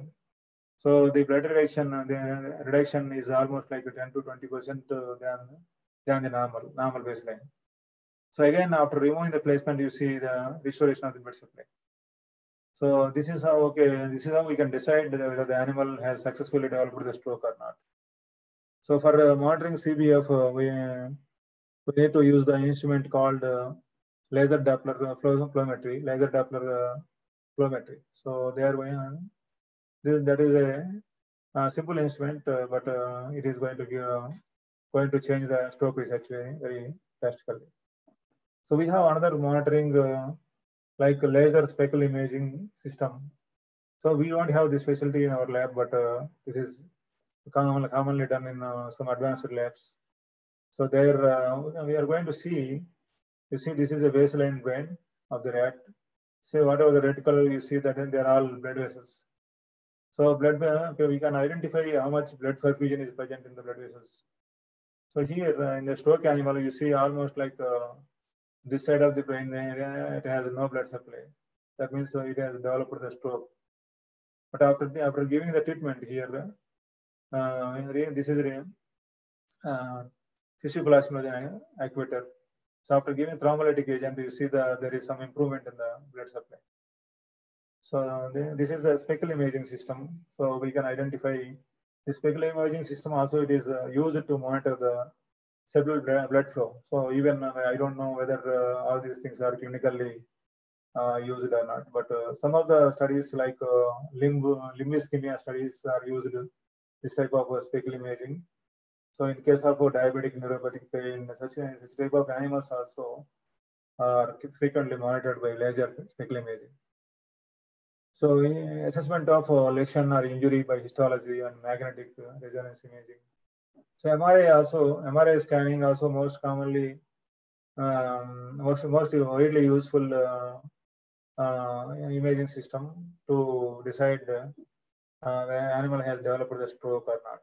so the blood reduction, uh, the reduction is almost like 10 to 20 percent uh, than than the normal normal baseline. So again, after removing the placement, you see the restoration of the blood supply. So this is how okay, this is how we can decide whether the animal has successfully developed the stroke or not. So for uh, monitoring CBF, uh, we, uh, we need to use the instrument called uh, laser Doppler uh, flow flowmetry, laser Doppler uh, flowmetry. So there we this, that is a, a simple instrument, but it is going to give going to change the stroke research very, very drastically. So we have another monitoring uh, like laser speckle imaging system. So we don't have this facility in our lab, but uh, this is common, commonly done in uh, some advanced labs. So there uh, we are going to see, you see this is a baseline brain of the rat. See whatever the red color you see that they're all blood vessels. So blood, okay, we can identify how much blood perfusion is present in the blood vessels. So here uh, in the stroke animal, you see almost like uh, this side of the brain area, it has no blood supply. That means uh, it has developed the stroke. But after the, after giving the treatment here, uh, this is a uh, tissue plasminogen actuator. So after giving thrombolytic agent, you see the there is some improvement in the blood supply. So the, this is a speckle imaging system. So we can identify the speckle imaging system. Also, it is uh, used to monitor the cerebral blood flow. So even uh, I don't know whether uh, all these things are clinically uh, used or not. But uh, some of the studies like uh, limb limb ischemia studies are used this type of speckle imaging. So in case of diabetic neuropathic pain, such, such type of animals also are frequently monitored by laser speckle imaging. So assessment of lesion or injury by histology and magnetic resonance imaging. So MRI also, MRI scanning also most commonly, um, most, most widely useful uh, uh, imaging system to decide uh, the animal has developed the stroke or not.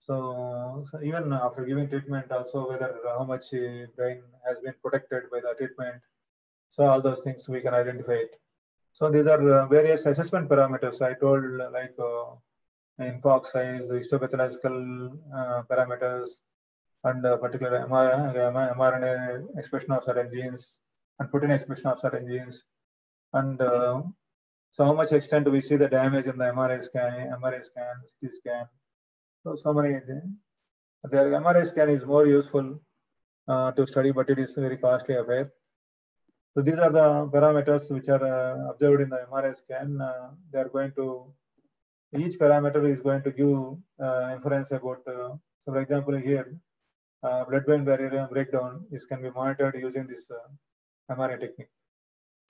So, so, even after giving treatment, also whether how much brain has been protected by the treatment. So all those things we can identify it. So these are uh, various assessment parameters. I told like uh, infarct size, histopathological uh, parameters, and particular mRNA expression of certain genes and protein expression of certain genes. And so how much extent we see the damage in the MRI scan, MRI scan, CT scan. So, so many things. The MRI scan is more useful uh, to study, but it is very costly affair. So these are the parameters which are uh, observed in the MRI scan. Uh, they are going to, each parameter is going to give inference about, so for example, here, blood-brain barrier breakdown is can be monitored using this MRI technique.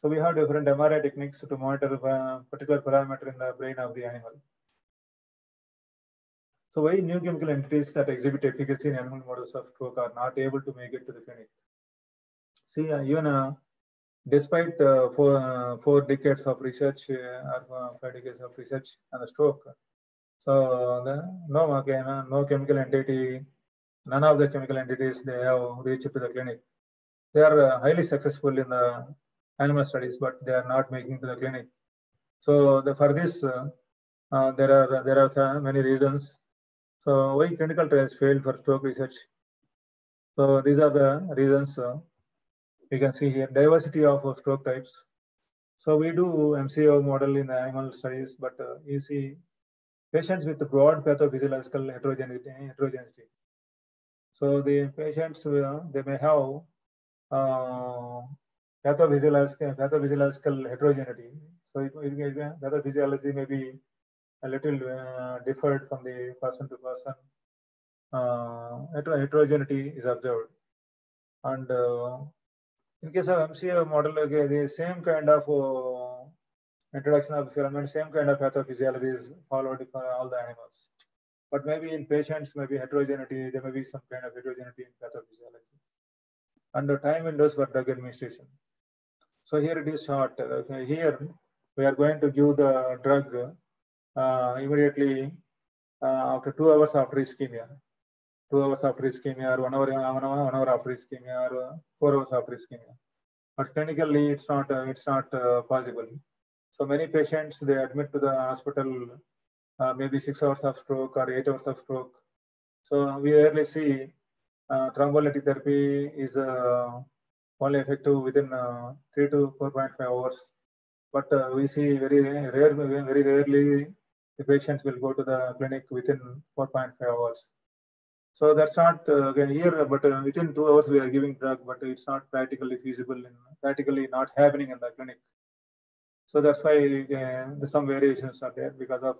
So we have different MRI techniques to monitor a particular parameter in the brain of the animal. So why new chemical entities that exhibit efficacy in animal models of stroke are not able to make it to the clinic? See, uh, even uh, despite uh, four, four decades of research or five decades of research on the stroke, so the, no, okay, no chemical entity, none of the chemical entities they have reached to the clinic. They are highly successful in the animal studies, but they are not making to the clinic. So the, for this, uh, uh, there are there are many reasons. So why clinical trials failed for stroke research? So these are the reasons. Uh, you can see here diversity of stroke types. So we do MCO model in the animal studies, but you see patients with broad pathophysiological heterogeneity. heterogeneity. So the patients they may have pathophysiological, pathophysiological heterogeneity. So it, it, pathophysiology may be a little uh, differed from the person to person. Uh, heterogeneity is observed. And uh, in case of MCO model, okay, the same kind of uh, introduction of filament, same kind of pathophysiology is followed for all the animals. But maybe in patients, maybe heterogeneity, there may be some kind of heterogeneity in pathophysiology. And the time windows for drug administration. So here it is short. Okay, here we are going to give the drug uh, immediately uh, after two hours after ischemia, two hours after ischemia, or one hour, one hour, one hour after ischemia, or four hours after ischemia. But clinically, it's not uh, it's not possible. So many patients they admit to the hospital maybe six hours of stroke or eight hours of stroke. So we rarely see thrombolytic therapy is only effective within uh, 3 to 4.5 hours. But uh, we see very rare, very rarely the patients will go to the clinic within 4.5 hours. So that's not uh, here, but within two hours we are giving drug, but it's not practically feasible and practically not happening in the clinic. So that's why uh, some variations are there because of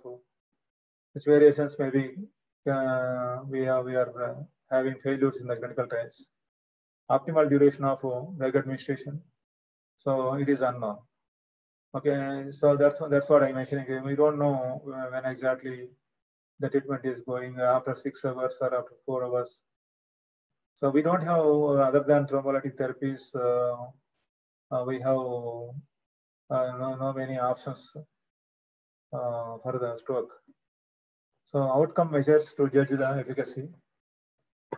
which variations maybe uh, we have we are uh, having failures in the clinical trials optimal duration of drug administration. So it is unknown. Okay, so that's that's what I'm mentioning. We don't know when exactly the treatment is going after six hours or after four hours. So we don't have other than thrombolytic therapies, uh, uh, we have uh, no, no many options uh, for the stroke. So outcome measures to judge the efficacy.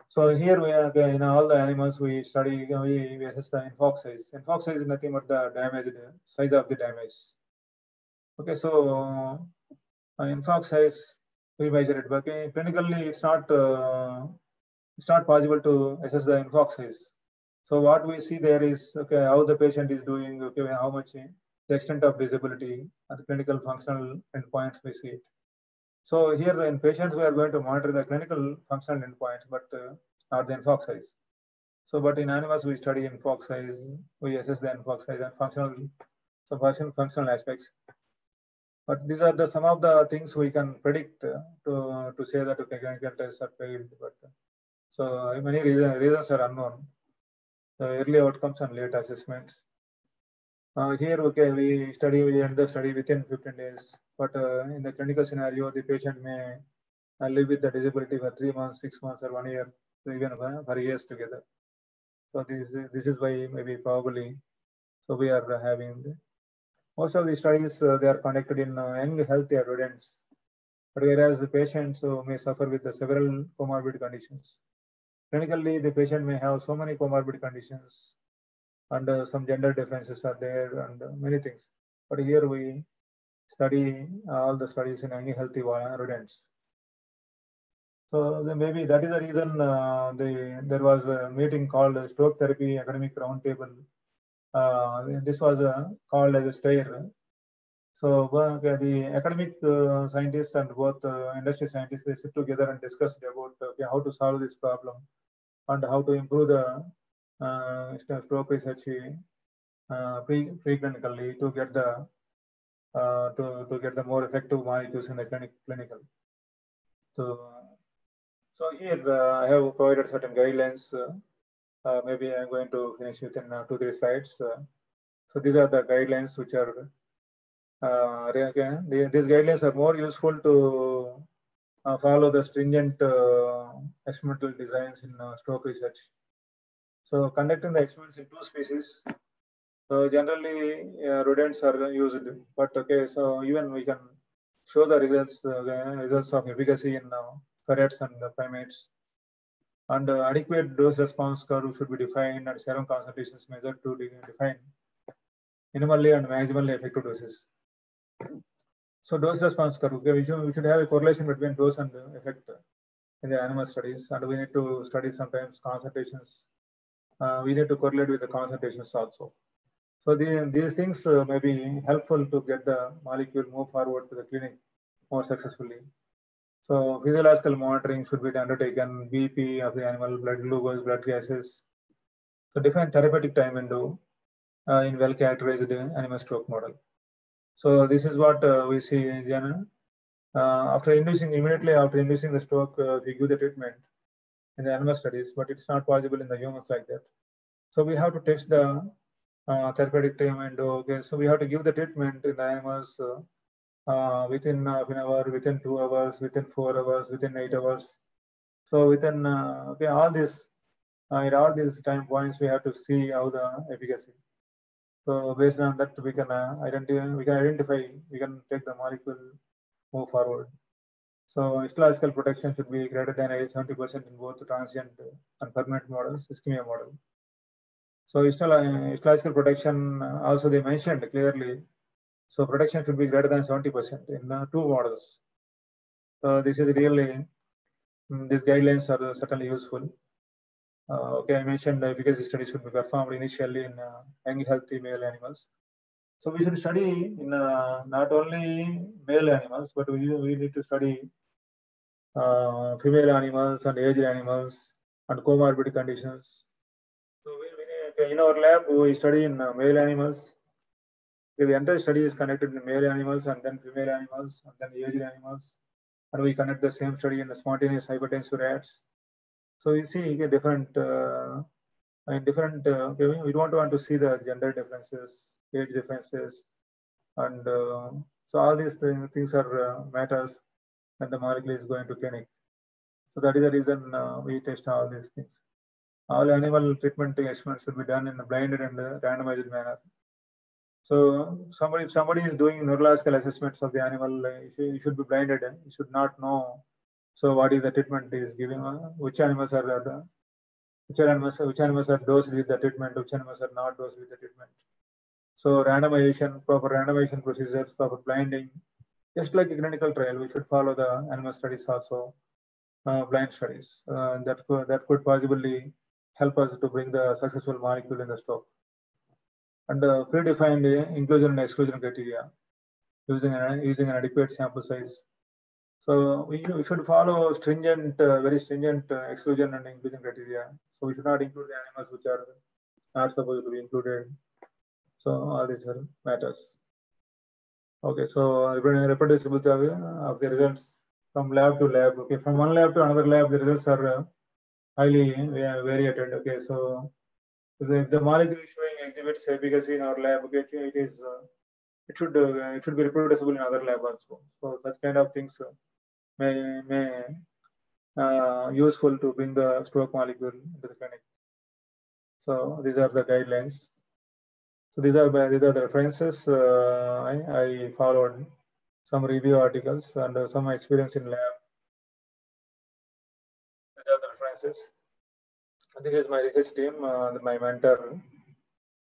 So here we are in all the animals we study, we, we assess the infarct size. Infarct size is nothing but the damage, size of the damage. Okay, so uh, size we measure it, but clinically it's not uh, it's not possible to assess the infarct size. So what we see there is okay how the patient is doing, okay how much the extent of disability and clinical functional endpoints we see it. So here in patients, we are going to monitor the clinical functional endpoints, but uh, not the infarct size. So, but in animals, we study infarct size, we assess the infarct size and functional, so function, functional aspects. But these are the some of the things we can predict uh, to to say that okay, clinical tests are failed. But uh, so many reasons reasons are unknown. The early outcomes and late assessments. Uh, here, okay, we study, we end the study within 15 days, but uh, in the clinical scenario, the patient may uh, live with the disability for three months, six months, or one year, even for years together. So this, this is why maybe probably, so we are having the, most of the studies, uh, they are conducted in uh, young healthy rodents, but whereas the patients uh, may suffer with the several comorbid conditions. Clinically, the patient may have so many comorbid conditions, and uh, some gender differences are there and uh, many things. But here we study all the studies in any healthy rodents. So maybe that is the reason uh, the, there was a meeting called Stroke Therapy Academic Roundtable. Uh, this was uh, called as a STAIR. So the academic uh, scientists and both industry scientists, they sit together and discuss about how to solve this problem and how to improve the uh, stroke research uh, pre preclinically to get the uh, to, to get the more effective molecules in the clinic clinical. So so here uh, I have provided certain guidelines. Uh, uh, maybe I'm going to finish within two three slides. so these are the guidelines which are uh, again, the, these guidelines are more useful to uh, follow the stringent uh, experimental designs in stroke research. So conducting the experiments in two species. So generally uh, rodents are used, but okay, so even we can show the results, uh, results of efficacy in uh, ferrets and primates. And adequate dose response curve should be defined and serum concentrations measured to define minimally and maximally effective doses. So dose response curve, okay, we should, we should have a correlation between dose and effect in the animal studies, and we need to study sometimes concentrations uh, we need to correlate with the concentrations also. So the, these things uh, may be helpful to get the molecule move forward to the clinic more successfully. So physiological monitoring should be undertaken, BP of the animal, blood glucose, blood gases. So define therapeutic time window uh, in well-characterized animal stroke model. So this is what uh, we see in general. Uh, after inducing, immediately after inducing the stroke, uh, we give the treatment in the animal studies, but it's not possible in the humans like that. So we have to test the uh, therapeutic time window. Okay, so we have to give the treatment in the animals uh, uh, within an hour, within two hours, within four hours, within eight hours. So within uh, okay, all this, uh, at all these time points, we have to see how the efficacy. So based on that, we can uh, identify, we can identify, we can take the molecule, move forward. So histological protection should be greater than 70% in both transient and permanent models, ischemia model. So histological protection also they mentioned clearly. So protection should be greater than 70% in uh, two models. So this is really, um, these guidelines are certainly useful. Uh, okay, I mentioned the efficacy study should be performed initially in uh, young healthy male animals. So we should study in uh, not only male animals, but we, we need to study uh, female animals and aged animals and comorbid conditions. So we, we, in our lab, we study in uh, male animals. The entire study is conducted in male animals and then female animals and then aged animals. And we conduct the same study in spontaneous hypertensive rats. So you see different, uh, different, uh, we don't want to see the gender differences, age differences. And uh, so all these things, things are uh, matters and the molecule is going to clinic. So that is the reason uh, we test all these things. all animal treatment experiments should be done in a blinded and uh, randomized manner. So somebody, if somebody is doing neurological assessments of the animal, uh, it should, be blinded. uh, It should not know. So what is the treatment is giving? Uh, which animals are uh, which animals which animals are dosed with the treatment? Which animals are not dosed with the treatment? So randomization, proper randomization procedures, proper blinding, just like a clinical trial, we should follow the animal studies also, uh, blind studies. Uh, that could that could possibly help us to bring the successful molecule in the stroke. And uh, predefined uh, inclusion and exclusion criteria using an using an adequate sample size. So we should, we should follow stringent, uh, very stringent uh, exclusion and inclusion criteria. So we should not include the animals which are not supposed to be included. So all these matters. Okay, so uh, reproducibility of, of the results from lab to lab. Okay, from one lab to another lab, the results are uh, highly va- variated. Okay, so if the molecule is showing exhibits efficacy in our lab, okay, it is uh, it should uh, it should be reproducible in other lab also. So such kind of things uh, may may uh, useful to bring the stroke molecule into the clinic. So these are the guidelines. So these are these are the references uh, I, I followed some review articles and uh, some experience in lab. These are the references. This is my research team, my mentor.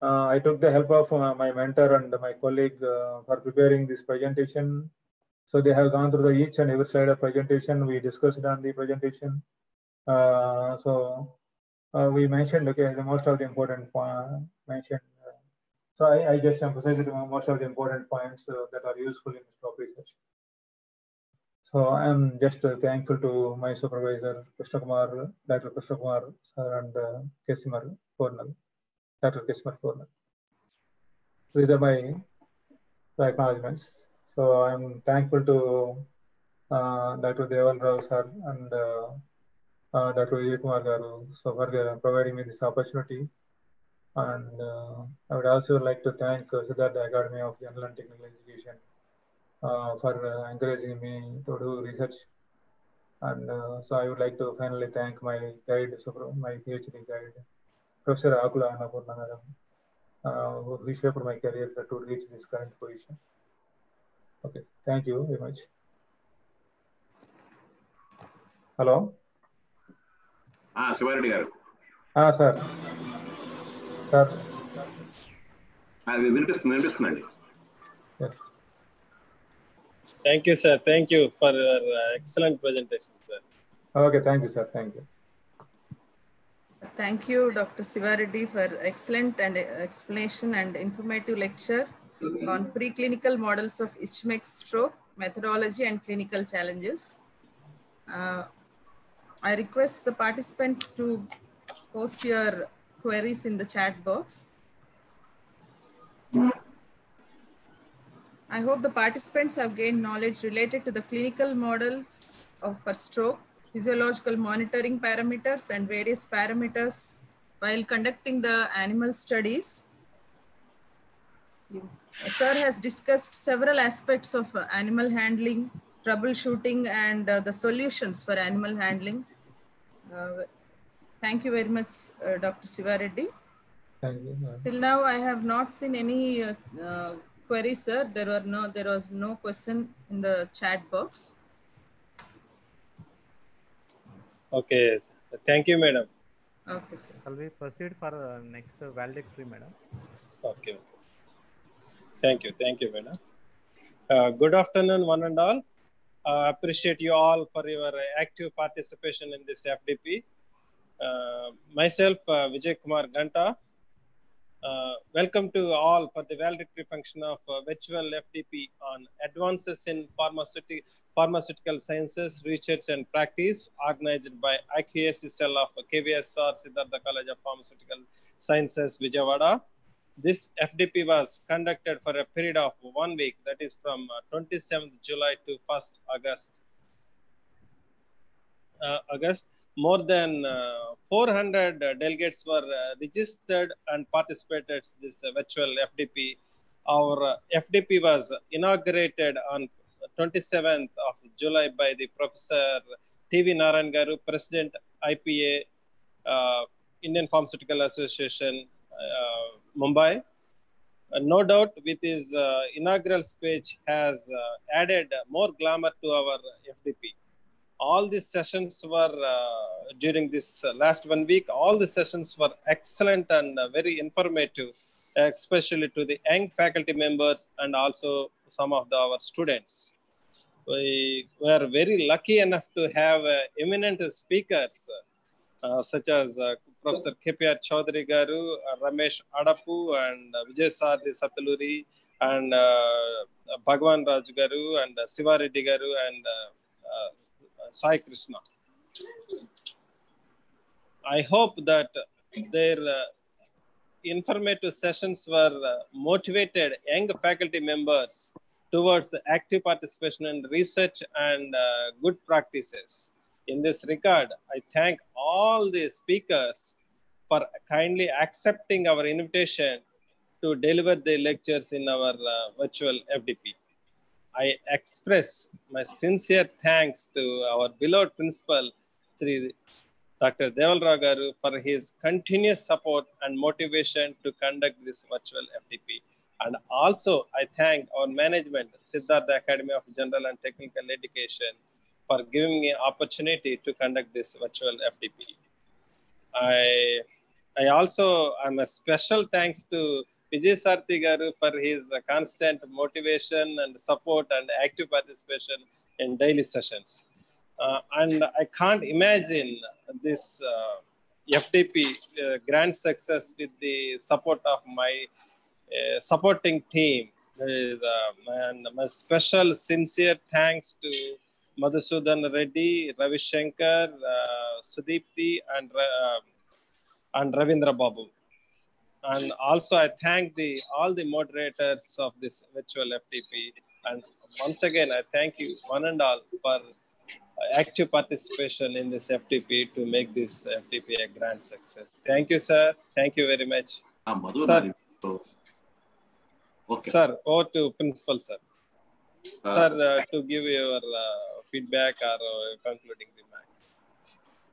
Uh, I took the help of uh, my mentor and my colleague uh, for preparing this presentation. So they have gone through the each and every slide of presentation. We discussed on the presentation. Uh, so uh, we mentioned okay the most of the important point mentioned. Uh, so I, I just emphasized most of the important points that are useful in stroke research. So I'm just uh, thankful to my supervisor, Krishna Kumar, Dr. Krishna Kumar sir, and uh, Kesimar Pornal, These are my acknowledgements. So I'm thankful to uh, Dr. Deval Rao sir and uh, uh, Dr. Vijay Kumar Garu so for providing me this opportunity. And uh, I would also like to thank uh, Siddhartha Academy of General and Technical Education uh, for uh, encouraging me to do research. And so I would like to finally thank my guide, my PhD guide, Professor Agula Annapurna Madam, uh, who shaped my career to reach this current position. Okay, thank you very much. Hello Sivareddy garu sir sir వినిపిస్తుంది వినిపిస్తుందండి thank you sir thank you for excellent presentation sir okay thank you sir thank you Thank you. Dr. Sivareddy, for excellent and uh, explanation and informative lecture on preclinical models of ischemic stroke, methodology, and clinical challenges. Uh, I request the participants to post your queries in the chat box. I hope the participants have gained knowledge related to the clinical models of for stroke, physiological monitoring parameters, and various parameters while conducting the animal studies. Sir has discussed several aspects of uh, animal handling, troubleshooting, and uh, the solutions for animal handling. Uh, thank you very much, uh, Dr. Sivareddy. Thank you. Till now, I have not seen any uh, uh, queries, sir. There were no, there was no question in the chat box. Okay. Thank you, madam. Okay, sir. Shall we proceed for uh, next uh, valedictory, madam? Okay. Thank you. Thank you, madam. Uh, good afternoon, one and all. Uh, appreciate you all for your uh, active participation in this FDP. Uh, myself, uh, Vijay Kumar Ganta. Uh, welcome to all for the valedictory function of uh, virtual FDP on advances in pharmaceutical pharmaceutical sciences research and practice organized by IQAC cell of KVSR Siddhartha College of Pharmaceutical Sciences Vijayawada. This FDP was conducted for a period of one week, that is from uh, 27th July to 1st August. Uh, August, more than uh, 400 uh, delegates were uh, registered and participated this uh, virtual FDP. Our uh, FDP was inaugurated on 27th of July by the Professor T.V. Naran Garu, President IPA, uh, Indian Pharmaceutical Association, uh, Mumbai. Uh, no doubt, with his uh, inaugural speech, has uh, added more glamour to our FDP. All these sessions were uh, during this last one week. All the sessions were excellent and very informative, especially to the young faculty members and also some of the, our students. We were very lucky enough to have uh, eminent speakers uh, such as uh, Professor KPR Chaudhary Garu, uh, Ramesh Adapu, and uh, Vijay Sardi Sataluri, and uh, Bhagwan Raj Garu, and uh, Siva Garu, and uh, uh, Sai Krishna. I hope that their uh, informative sessions were uh, motivated young faculty members towards active participation in research and uh, good practices. In this regard, I thank all the speakers for kindly accepting our invitation to deliver the lectures in our uh, virtual FDP. I express my sincere thanks to our beloved principal, Sri Dr. Deval Rao Garu, for his continuous support and motivation to conduct this virtual FDP. And also, I thank our management, Siddhartha Academy of General and Technical Education, for giving me opportunity to conduct this virtual FDP. I, I also am a special thanks to Vijay Sarthi Garu for his constant motivation and support and active participation in daily sessions. Uh, and I can't imagine this uh, FDP uh, grand success with the support of my supporting team. And my special sincere thanks to Madhusudan Reddy, Ravi Shankar, uh, Sudipti, and, uh, and Ravindra Babu. And also, I thank the all the moderators of this virtual FDP. And once again, I thank you one and all for active participation in this FDP to make this FDP a grand success. Thank you, sir. Thank you very much. Ah, Sir. Okay. Sir, over to principal, sir. Uh, sir, uh, to give your uh, feedback or uh, concluding remarks.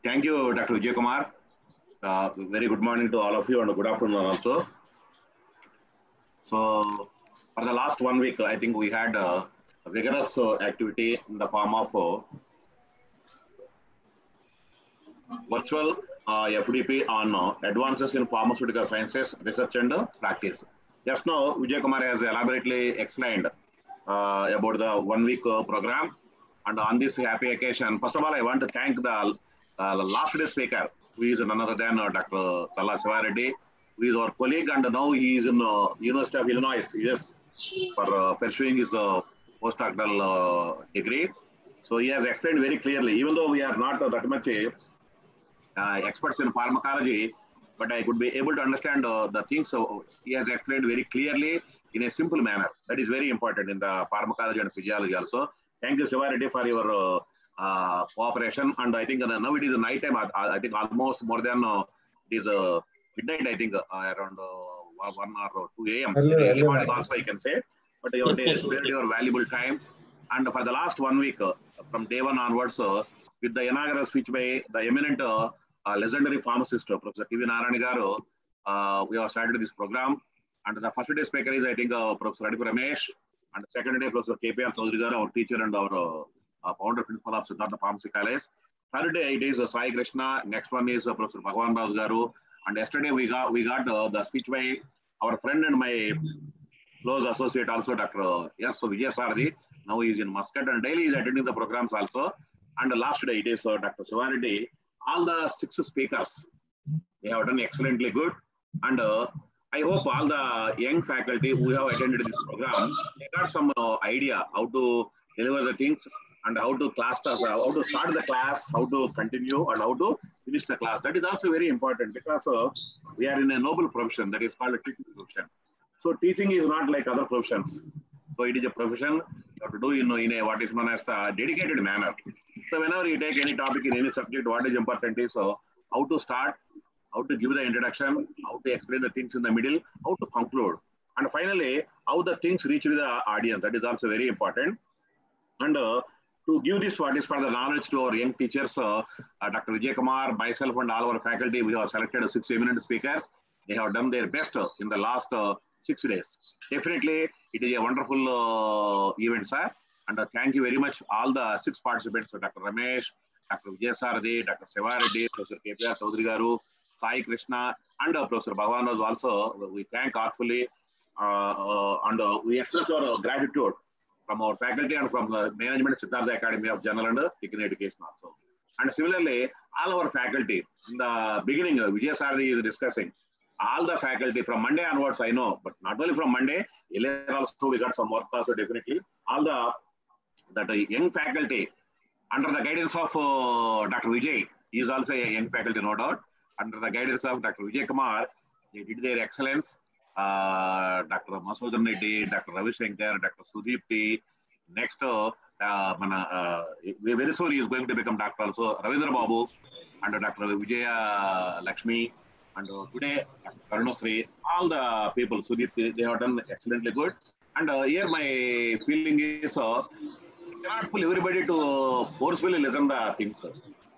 Thank you, Dr. Vijay Kumar. Uh, very good morning to all of you and good afternoon also. So, for the last one week, I think we had a vigorous uh, activity in the form of uh, virtual uh, FDP on uh, advances in pharmaceutical sciences, research and uh, practice. Just now, Vijay Kumar has elaborately explained uh, about the one week uh, program. And on this happy occasion, first of all, I want to thank the uh, last day speaker, who is none other than uh, Dr. Salla Sivareddy, who is our colleague, and now he is in uh, University of Illinois, yes, for pursuing his postdoctoral degree. So he has explained very clearly, even though we are not that much experts in pharmacology, but I could be able to understand uh, the things so he has explained very clearly in a simple manner. That is very important in the pharmacology and physiology also. Thank you, Sivareddy, for your uh, uh, cooperation. And I think uh, now it is night time. I, I think almost more than uh, it is uh, midnight. I think uh, around uh, one or two a.m. Early- morning also, I can say. But you have spared your valuable time. And for the last one week, uh, from day one onwards, uh, with the inaugural speech by the eminent uh, uh, legendary pharmacist, uh, Professor T.V. Narayana uh, we have started this program. And the first day speaker is, I think, uh, Professor Radipu Ramesh. And the second day, Professor K.P.R. Chaudhary our teacher and our founder principal of Siddhartha Pharmacy College. Third day, it is uh, Sai Krishna. Next one is Professor Bhagwan Garu. And yesterday, we got we got the speech by our friend and my close associate also, Dr. S. Vijay Sardi. Now he is in Muscat and daily he is attending the programs also. And the last day, it is uh, Dr. Sivareddy. All the six speakers, they have done excellently good. And uh, I hope all the young faculty who have attended this program, they got some uh, idea how to deliver the things and how to class the, how to start the class, how to continue, and how to finish the class. That is also very important because uh, we are in a noble profession that is called a teaching profession. So teaching is not like other professions. So it is a profession you have to do in, in a what is known as a dedicated manner. So whenever you take any topic in any subject, what is important is uh, how to start, how to give the introduction, how to explain the things in the middle, how to conclude, and finally how the things reach to the audience. That is also very important. And uh, to give this what is for the knowledge to our young teachers, uh, uh, Dr. Vijay Kumar, myself, and all our faculty, we have selected six eminent speakers. They have done their best uh, in the last uh, six days. Definitely, it is a wonderful event, sir. And uh, thank you very much, all the six participants, Dr. Ramesh, Dr. Vijay Saradi, Dr. Sivareddy, Professor KPR Chaudhary Sai Krishna, and uh, Professor Bhagavan was also. We thank heartfully uh, uh, and uh, we express our gratitude from our faculty and from the management of Siddhartha Academy of General and Technical Education also. And similarly, all our faculty, in the beginning, Vijay Saradi is discussing, all the faculty from Monday onwards, I know, but not only from Monday, earlier also we got some work also definitely. All the that uh, young faculty under the guidance of uh, Dr. Vijay, he is also a young faculty, no doubt. Under the guidance of Dr. Vijay Kumar, they did their excellence. Uh, Dr. Masudhan Reddy, Dr. Ravi Shankar, Dr. Sudeep. Next, uh, uh, very soon he is going to become doctor also. Ravindra Babu and Dr. Vijaya Lakshmi. And uh, today. Karunasri, all the people, Sudeep, they have done excellently good. And uh, here my feeling is, uh, cannot pull everybody to forcefully listen the things,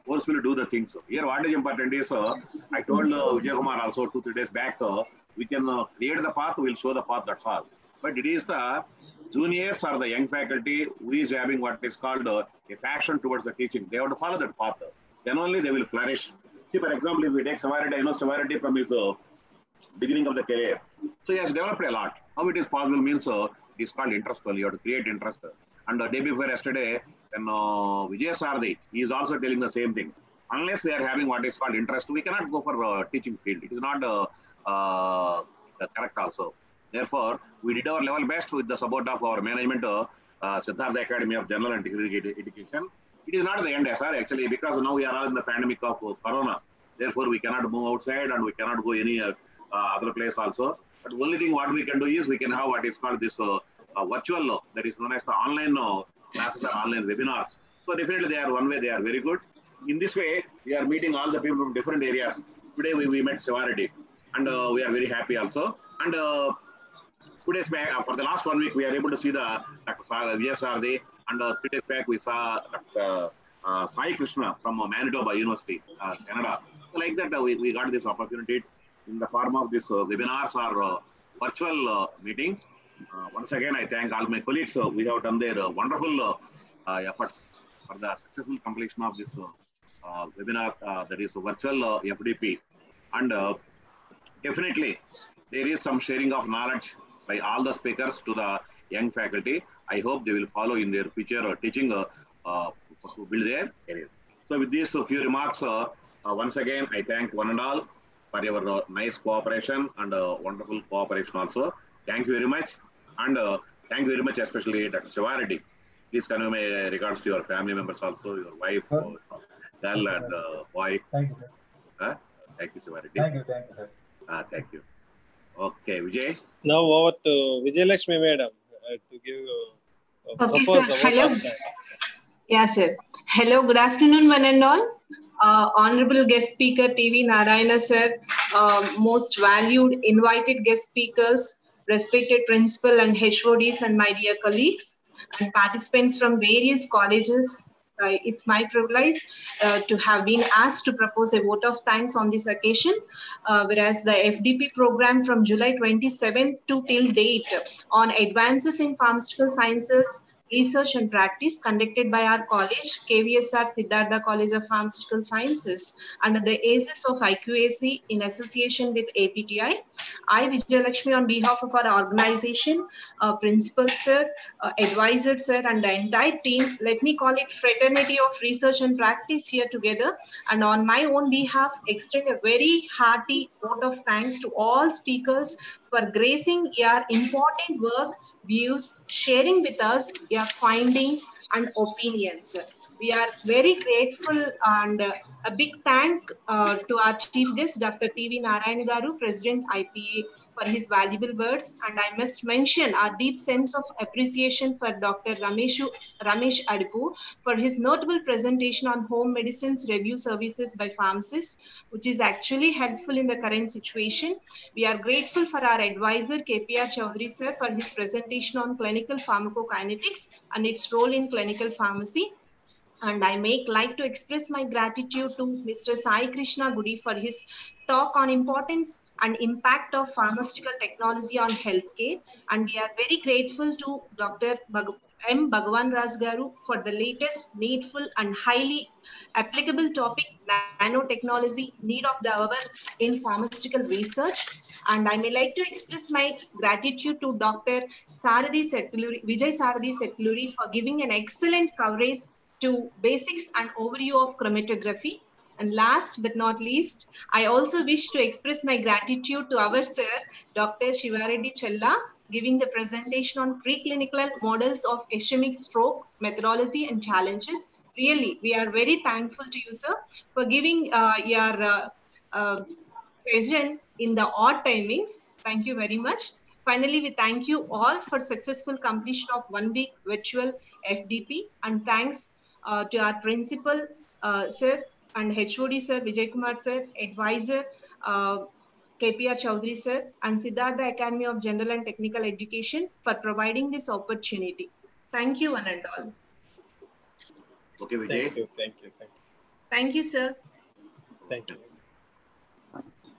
forcefully do the things. Here, what is important is, I told uh, Vijay Kumar also two, three days back, uh, we can uh, create the path, we'll show the path, that's all. But it is the juniors or the young faculty who is having what is called a passion towards the teaching. They have to follow that path. Then only they will flourish. See, for example, if we take Sivareddy, I know Sivareddy from his uh, beginning of the career. So he has developed a lot. How it is possible means uh, it is called interest. You have to create interest. And the day before yesterday, then uh, Vijay Sardi, he is also telling the same thing. Unless they are having what is called interest, we cannot go for uh, teaching field. It is not uh, uh, correct also. Therefore, we did our level best with the support of our management, uh, Siddhartha Academy of General and Technical Edu- Education. It is not the end, sir, actually, because now we are all in the pandemic of uh, Corona. Therefore, we cannot move outside and we cannot go any uh, other place also. But only thing what we can do is we can have what is called this uh, uh, virtual, uh, that is known as the online uh, classes or online webinars. So definitely they are one way, they are very good. In this way, we are meeting all the people from different areas. Today we, we met Sivareddy and uh, we are very happy also. And uh, days back, uh, for the last one week, we are able to see the Dr. Sa- V.S. And uh, three days back, we saw Dr. Uh, Sai Krishna from uh, Manitoba University, uh, Canada. So like that, uh, we, we got this opportunity in the form of this uh, webinars or uh, virtual uh, meetings. Uh, once again, I thank all my colleagues. Uh, we have done their uh, wonderful uh, efforts for the successful completion of this webinar that is a virtual FDP. And definitely, there is some sharing of knowledge by all the speakers to the young faculty. I hope they will follow in their future teaching uh, uh, build their career. So with these few remarks, uh, uh, once again, I thank one and all for your nice cooperation and wonderful cooperation also. Thank you very much. And uh, thank you very much, especially Dr. Shivareddy. Please convey my regards to your family members also, your wife, Sir. girl and uh, boy. Thank you, sir. Uh, thank you, Shivareddy. Thank you, thank you, sir. Uh, thank you. Okay, Vijay. Now over to Vijay Lakshmi madam uh, to give uh, Okay, propose sir. a vote Hello. of thanks. Yeah, sir. Hello, good afternoon, one and all. Uh, Honorable guest speaker TV Narayana, sir, uh, most valued invited guest speakers, respected principal and HODs, and my dear colleagues, and participants from various colleges. Uh, it's my privilege uh, to have been asked to propose a vote of thanks on this occasion, uh, whereas the FDP program from July 27th to till date on advances in pharmaceutical sciences research and practice conducted by our college, KVSR Siddhartha College of Pharmaceutical Sciences, under the aegis of IQAC in association with APTI. I, Vijayalakshmi, on behalf of our organization, uh, principal sir, uh, advisor sir, and the entire team, let me call it fraternity of research and practice here together. And on my own behalf, extend a very hearty vote of thanks to all speakers for gracing your important work views, sharing with us your findings and opinions. We are very grateful and uh, a big thank uh, to our chief guest, Dr. T.V. Narayan Garu, President IPA, for his valuable words. And I must mention our deep sense of appreciation for Dr. Rameshu, Ramesh Adipu for his notable presentation on home medicines review services by pharmacists, which is actually helpful in the current situation. We are grateful for our advisor, KPR Chaudhary sir, for his presentation on clinical pharmacokinetics and its role in clinical pharmacy. And I make like to express my gratitude to Mr. Sai Krishna Gudi for his talk on importance and impact of pharmaceutical technology on healthcare. And we are very grateful to Dr. Bhag- M. Bhagavan Rasgaru for the latest, needful, and highly applicable topic nanotechnology need of the hour in pharmaceutical research. And I may like to express my gratitude to Dr. Saradi Setluri, Vijay Saradi Setluri for giving an excellent coverage to basics and overview of chromatography. And last but not least, I also wish to express my gratitude to our sir, Dr. Shivareddy Chella, giving the presentation on preclinical models of ischemic stroke methodology and challenges. Really, we are very thankful to you, sir, for giving uh, your uh, uh, session in the odd timings. Thank you very much. Finally, we thank you all for successful completion of one week virtual FDP and thanks uh, to our principal, uh, sir, and HOD, sir, Vijay Kumar, sir, advisor, uh, KPR Chowdhury, sir, and Siddhartha Academy of General and Technical Education for providing this opportunity. Thank you, one and all. Okay, Vijay. Thank you. Thank you. Thank you, sir. Thank you.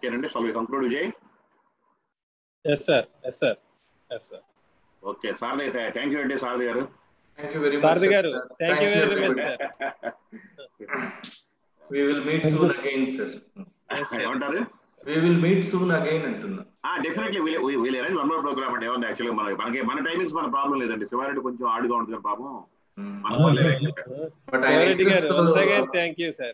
Okay, shall we conclude, Vijay? Yes, sir. Yes, sir. Yes, sir. Okay, sir. thank you, sir. Thank you one మనకి మన timings మన problem లేదండి. శివారెడ్డి కొంచెం ఆడుగా ఉంటుంది పాపం Already, once again, thank you, sir.